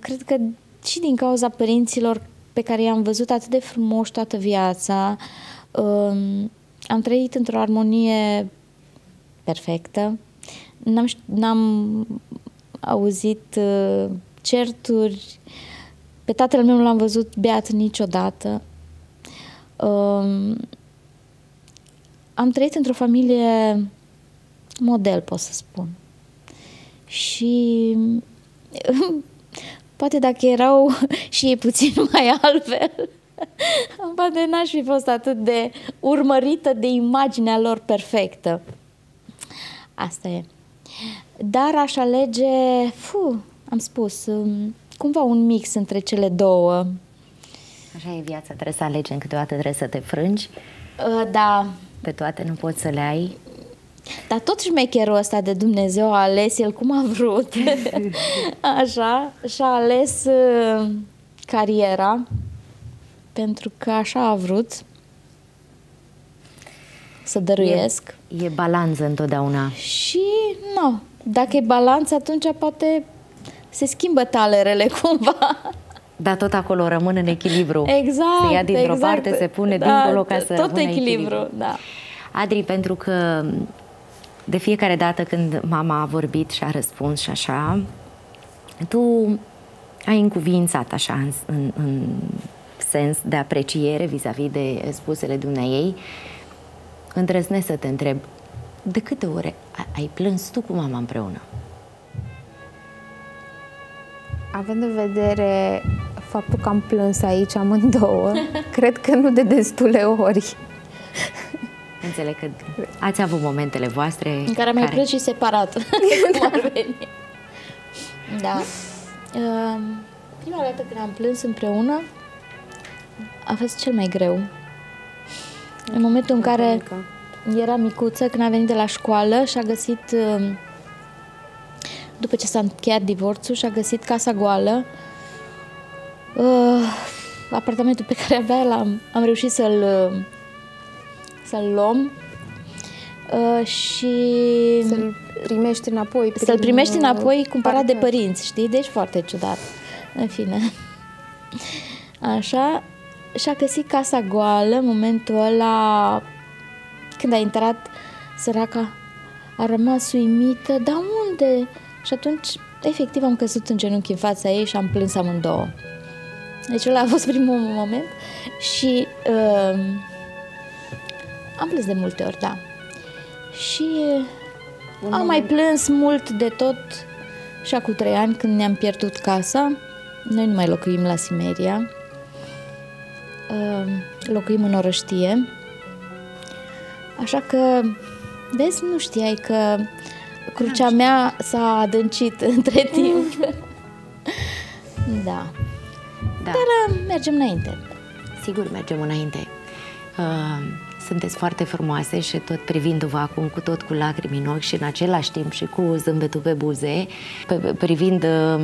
cred că și din cauza părinților pe care i-am văzut atât de frumoși toată viața, uh, am trăit într-o armonie perfectă n-am, n-am auzit uh, certuri. Pe tatăl meu l-am văzut beat niciodată. Uh, am trăit într-o familie model, pot să spun. Și poate dacă erau și ei puțin mai altfel, poate n-aș fi fost atât de urmărită de imaginea lor perfectă. Asta e. Dar aș alege, fu, am spus, um, cumva un mix între cele două. Așa e viața, trebuie să alegem, câteodată trebuie să te frângi. Uh, da. Pe toate nu poți să le ai. Dar tot șmecherul ăsta de Dumnezeu a ales el cum a vrut. așa, și-a ales uh, cariera pentru că așa a vrut să dăruiesc. E, e balanță întotdeauna. Și, nu, dacă e balanță, atunci poate se schimbă talerele cumva. Dar tot acolo rămân în echilibru. Exact. Se ia dintr-o exact. parte, se pune da, dincolo ca să Tot echilibru, echilibru, da. Adri, pentru că de fiecare dată când mama a vorbit și a răspuns și așa, tu ai încuvințat așa în, în, în sens de apreciere vis-a-vis de spusele dumneai îndrăznesc să te întreb, de câte ore ai plâns tu cu mama împreună? Având în vedere faptul că am plâns aici amândouă, cred că nu de destule ori. Înțeleg că ați avut momentele voastre În care mai care... plâns și separat, cum ar veni. Da. Uh, prima dată când am plâns împreună a fost cel mai greu în momentul în care era micuță, când a venit de la școală și a găsit, um, după ce s-a încheiat divorțul, și a găsit casa goală, uh, apartamentul pe care avea l-am, am reușit să-l, să-l luăm. uh, și să-l primești înapoi. Să-l primești înapoi cumpărat de părinți, știi? Deci foarte ciudat. În fine. Așa, și-a găsit casa goală în momentul ăla când a intrat săraca a rămas uimită, dar unde? Și atunci, efectiv, am căzut în genunchi în fața ei și am plâns amândouă. Deci ăla a fost primul moment și uh, am plâns de multe ori, da. Și uh, am mai plâns mult de tot și acum trei ani când ne-am pierdut casa. Noi nu mai locuim la Simeria. Uh, locuim în Orăștie. Așa că, vezi, nu știai că crucea mea s-a adâncit între timp. da. da. Dar uh, mergem înainte. Sigur, mergem înainte. Uh, sunteți foarte frumoase și tot privindu-vă acum cu tot cu lacrimi în ochi și în același timp și cu zâmbetul pe buze, privind uh,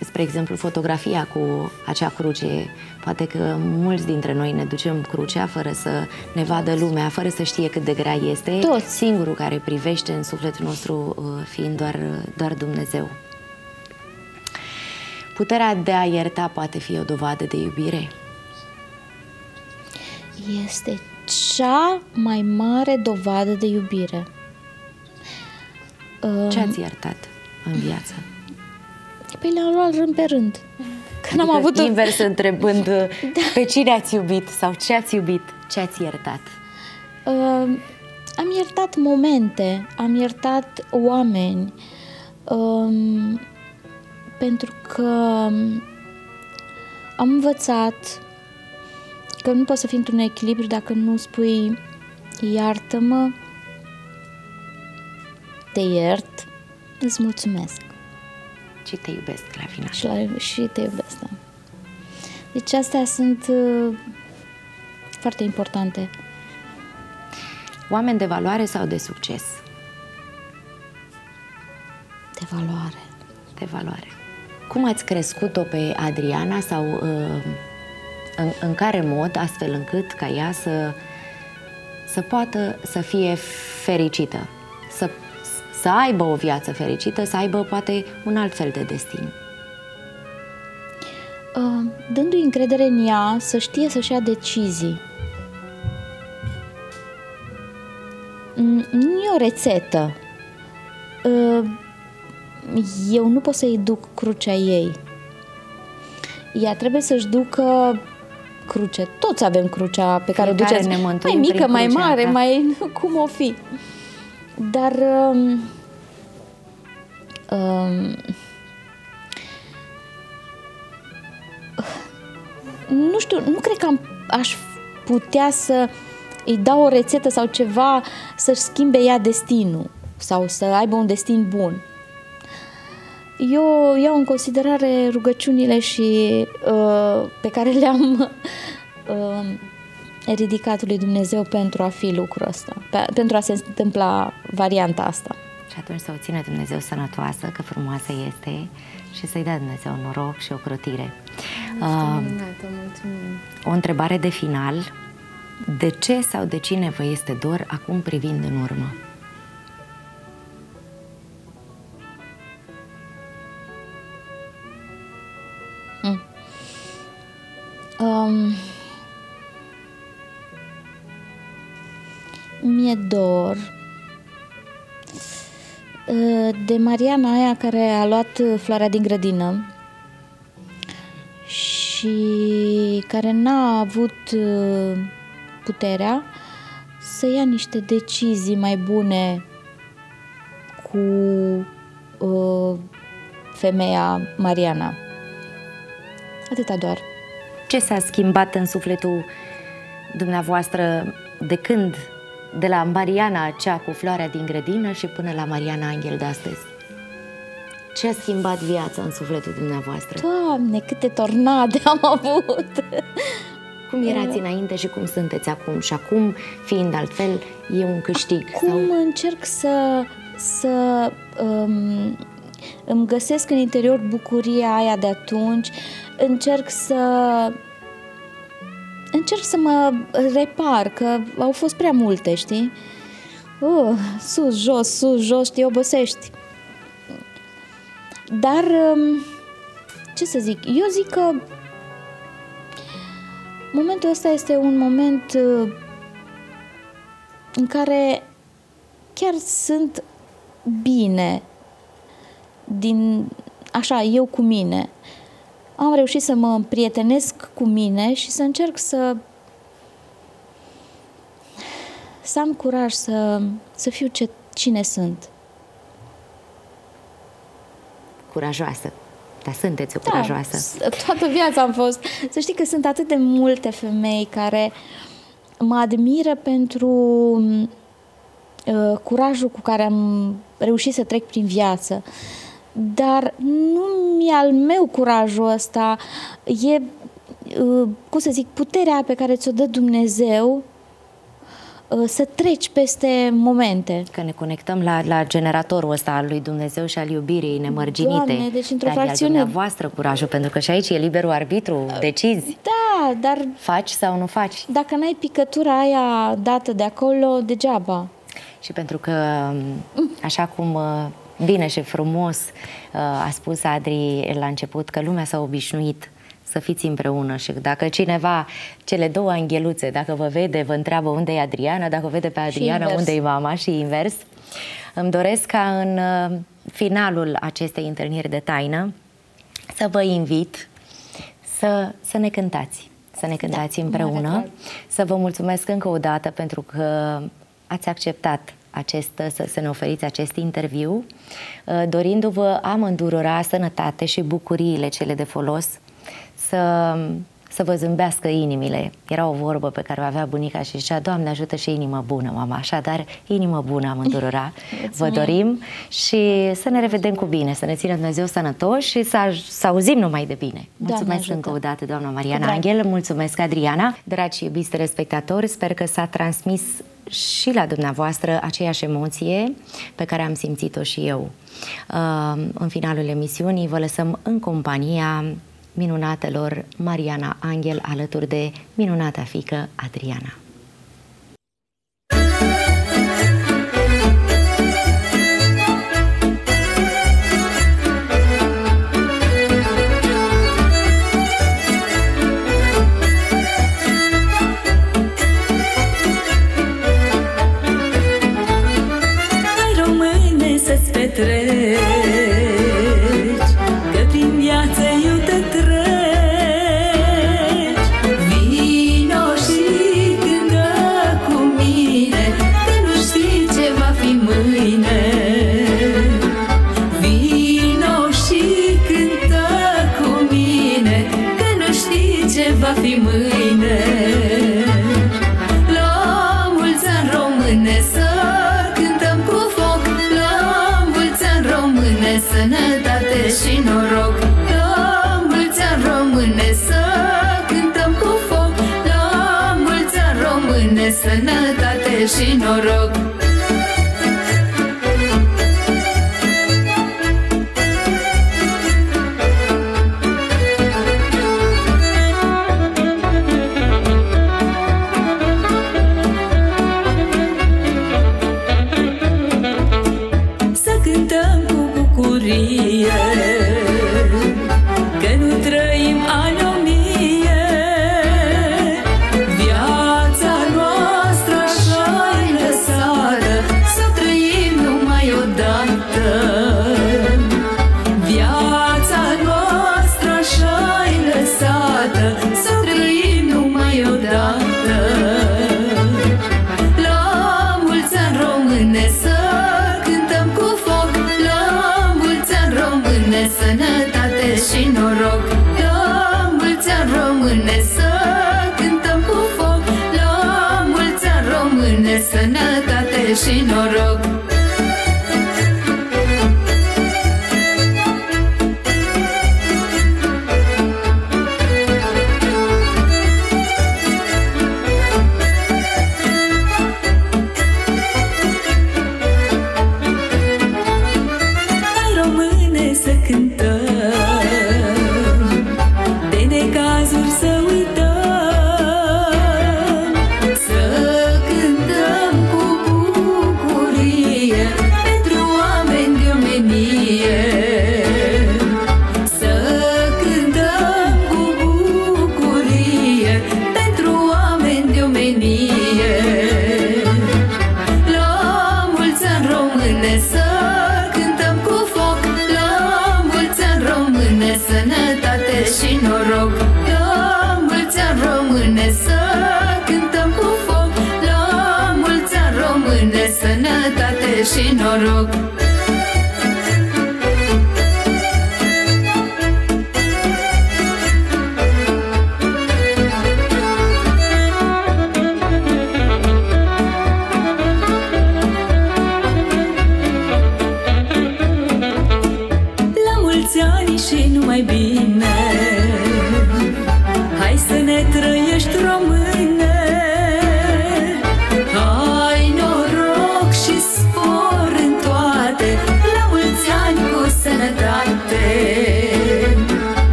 spre exemplu, fotografia cu acea cruce. Poate că mulți dintre noi ne ducem crucea fără să ne vadă lumea, fără să știe cât de grea este. Toți. Singurul care privește în sufletul nostru uh, fiind doar, doar Dumnezeu. Puterea de a ierta poate fi o dovadă de iubire? Este cea mai mare dovadă de iubire. Ce ați iertat în viață? Păi le-am luat rând pe rând. Când adică am avut invers întrebând da. pe cine ați iubit sau ce ați iubit, ce ați iertat? Uh, am iertat momente, am iertat oameni, uh, pentru că am învățat că nu poți să fii într-un echilibru dacă nu spui iartă-mă, te iert, îți mulțumesc și te iubesc la final. Și, la, și te iubesc, da. Deci astea sunt uh, foarte importante. Oameni de valoare sau de succes? De valoare. De valoare. Cum ați crescut-o pe Adriana sau uh, în, în care mod, astfel încât ca ea să, să poată să fie fericită, să să aibă o viață fericită, să aibă poate un alt fel de destin. Uh, dându-i încredere în ea să știe să-și ia decizii. Nu e o rețetă. Uh, eu nu pot să-i duc crucea ei. Ea trebuie să-și ducă cruce. Toți avem crucea pe care Fiecare o duceți. mai mică, mai mare, ta. mai cum o fi. Dar um, um, nu știu, nu cred că am, aș putea să îi dau o rețetă sau ceva să-și schimbe ea destinul sau să aibă un destin bun. Eu iau în considerare rugăciunile și uh, pe care le-am uh, ridicat lui Dumnezeu pentru a fi lucrul ăsta, pe, pentru a se întâmpla varianta asta. Și atunci să o ține Dumnezeu sănătoasă, că frumoasă este și să-i dea Dumnezeu noroc și o crotire. Uh, o întrebare de final. De ce sau de cine vă este dor acum privind în urmă? Um, mi-e dor de Mariana aia care a luat floarea din grădină și care n-a avut uh, puterea să ia niște decizii mai bune cu uh, femeia Mariana. Atâta doar. Ce s-a schimbat în sufletul dumneavoastră de când de la Mariana cea cu floarea din grădină și până la Mariana Angel de astăzi? Ce a schimbat viața în sufletul dumneavoastră? Doamne, câte tornade am avut! Cum erați înainte și cum sunteți acum? Și acum, fiind altfel, e un câștig? Acum sau... încerc să, să um, îmi găsesc în interior bucuria aia de atunci, încerc să încerc să mă repar, că au fost prea multe, știi? uh, sus, jos, sus, jos, te obosești. Dar, um, ce să zic, eu zic că momentul ăsta este un moment uh, în care chiar sunt bine din așa, eu cu mine. Am reușit să mă prietenesc cu mine și să încerc să să am curaj să, să fiu ce, cine sunt. Curajoasă. Dar sunteți o da, curajoasă. Da, toată viața am fost. Să știi că sunt atât de multe femei care mă admiră pentru uh, curajul cu care am reușit să trec prin viață. Dar nu mi al meu curajul ăsta, e, uh, cum să zic, puterea pe care ți-o dă Dumnezeu Uh, să treci peste momente. Că ne conectăm la, la generatorul ăsta al lui Dumnezeu și al iubirii nemărginite. Doamne, deci într-o dar fracțiune... voastră curajul, pentru că și aici e liberul arbitru, uh, decizi. Da, dar... Faci sau nu faci. Dacă n-ai picătura aia dată de acolo, degeaba. Și pentru că, așa cum uh, bine și frumos a spus Adri la început, că lumea s-a obișnuit să fiți împreună și dacă cineva, cele două angheluțe, dacă vă vede, vă întreabă unde e Adriana, dacă vede pe Adriana, unde e mama și invers. Îmi doresc ca în uh, finalul acestei întâlniri de taină să vă invit să, să ne cântați, să ne cântați da, împreună, să vă mulțumesc încă o dată pentru că ați acceptat acest, să, să ne oferiți acest interviu, uh, dorindu-vă amândurora sănătate și bucuriile cele de folos să, să vă zâmbească inimile. Era o vorbă pe care o avea bunica și zicea, Doamne ajută și inimă bună, mama, așadar inimă bună amândurora. vă dorim și să ne revedem cu bine, să ne țină Dumnezeu sănătoși și să, să auzim numai de bine. Mulțumesc încă o dată, doamna Mariana Angel, mulțumesc, Adriana. Dragi iubiți telespectatori, sper că s-a transmis și la dumneavoastră aceeași emoție pe care am simțit-o și eu. Uh, în finalul emisiunii vă lăsăm în compania minunatelor Mariana Angel alături de minunata fică Adriana. Și noroc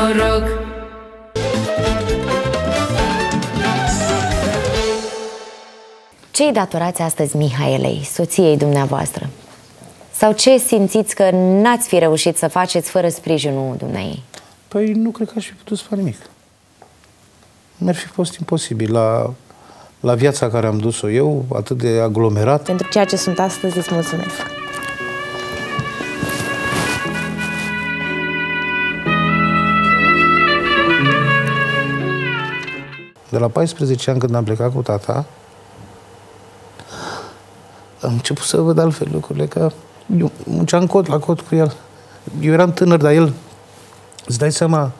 noroc Ce îi datorați astăzi Mihaelei, soției dumneavoastră? Sau ce simțiți că n-ați fi reușit să faceți fără sprijinul dumneai? Păi nu cred că aș fi putut să fac nimic. Mi-ar fi fost imposibil la, la viața care am dus-o eu, atât de aglomerat. Pentru ceea ce sunt astăzi îți mulțumesc. De la 14 ani când am plecat cu tata, am început să văd altfel lucrurile, că eu munceam cot la cot cu el. Eu eram tânăr, dar el, îți dai seama,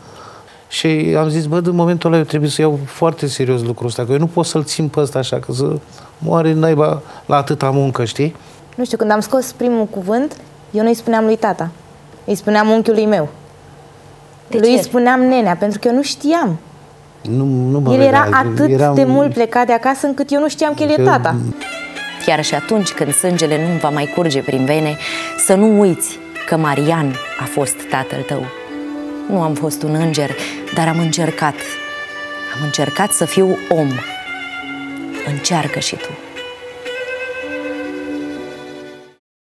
și am zis, bă, în momentul ăla eu trebuie să iau foarte serios lucrul ăsta, că eu nu pot să-l țin pe ăsta așa, că să moare naiba la atâta muncă, știi? Nu știu, când am scos primul cuvânt, eu nu-i spuneam lui tata. Îi spuneam unchiului meu. De lui ce? îi spuneam nenea, pentru că eu nu știam. Nu, nu mă El era atât eram... de mult plecat de acasă încât eu nu știam că el e tata. Chiar și atunci când sângele nu va mai curge prin vene, să nu uiți că Marian a fost tatăl tău. Nu am fost un înger, dar am încercat. Am încercat să fiu om. Încearcă și tu.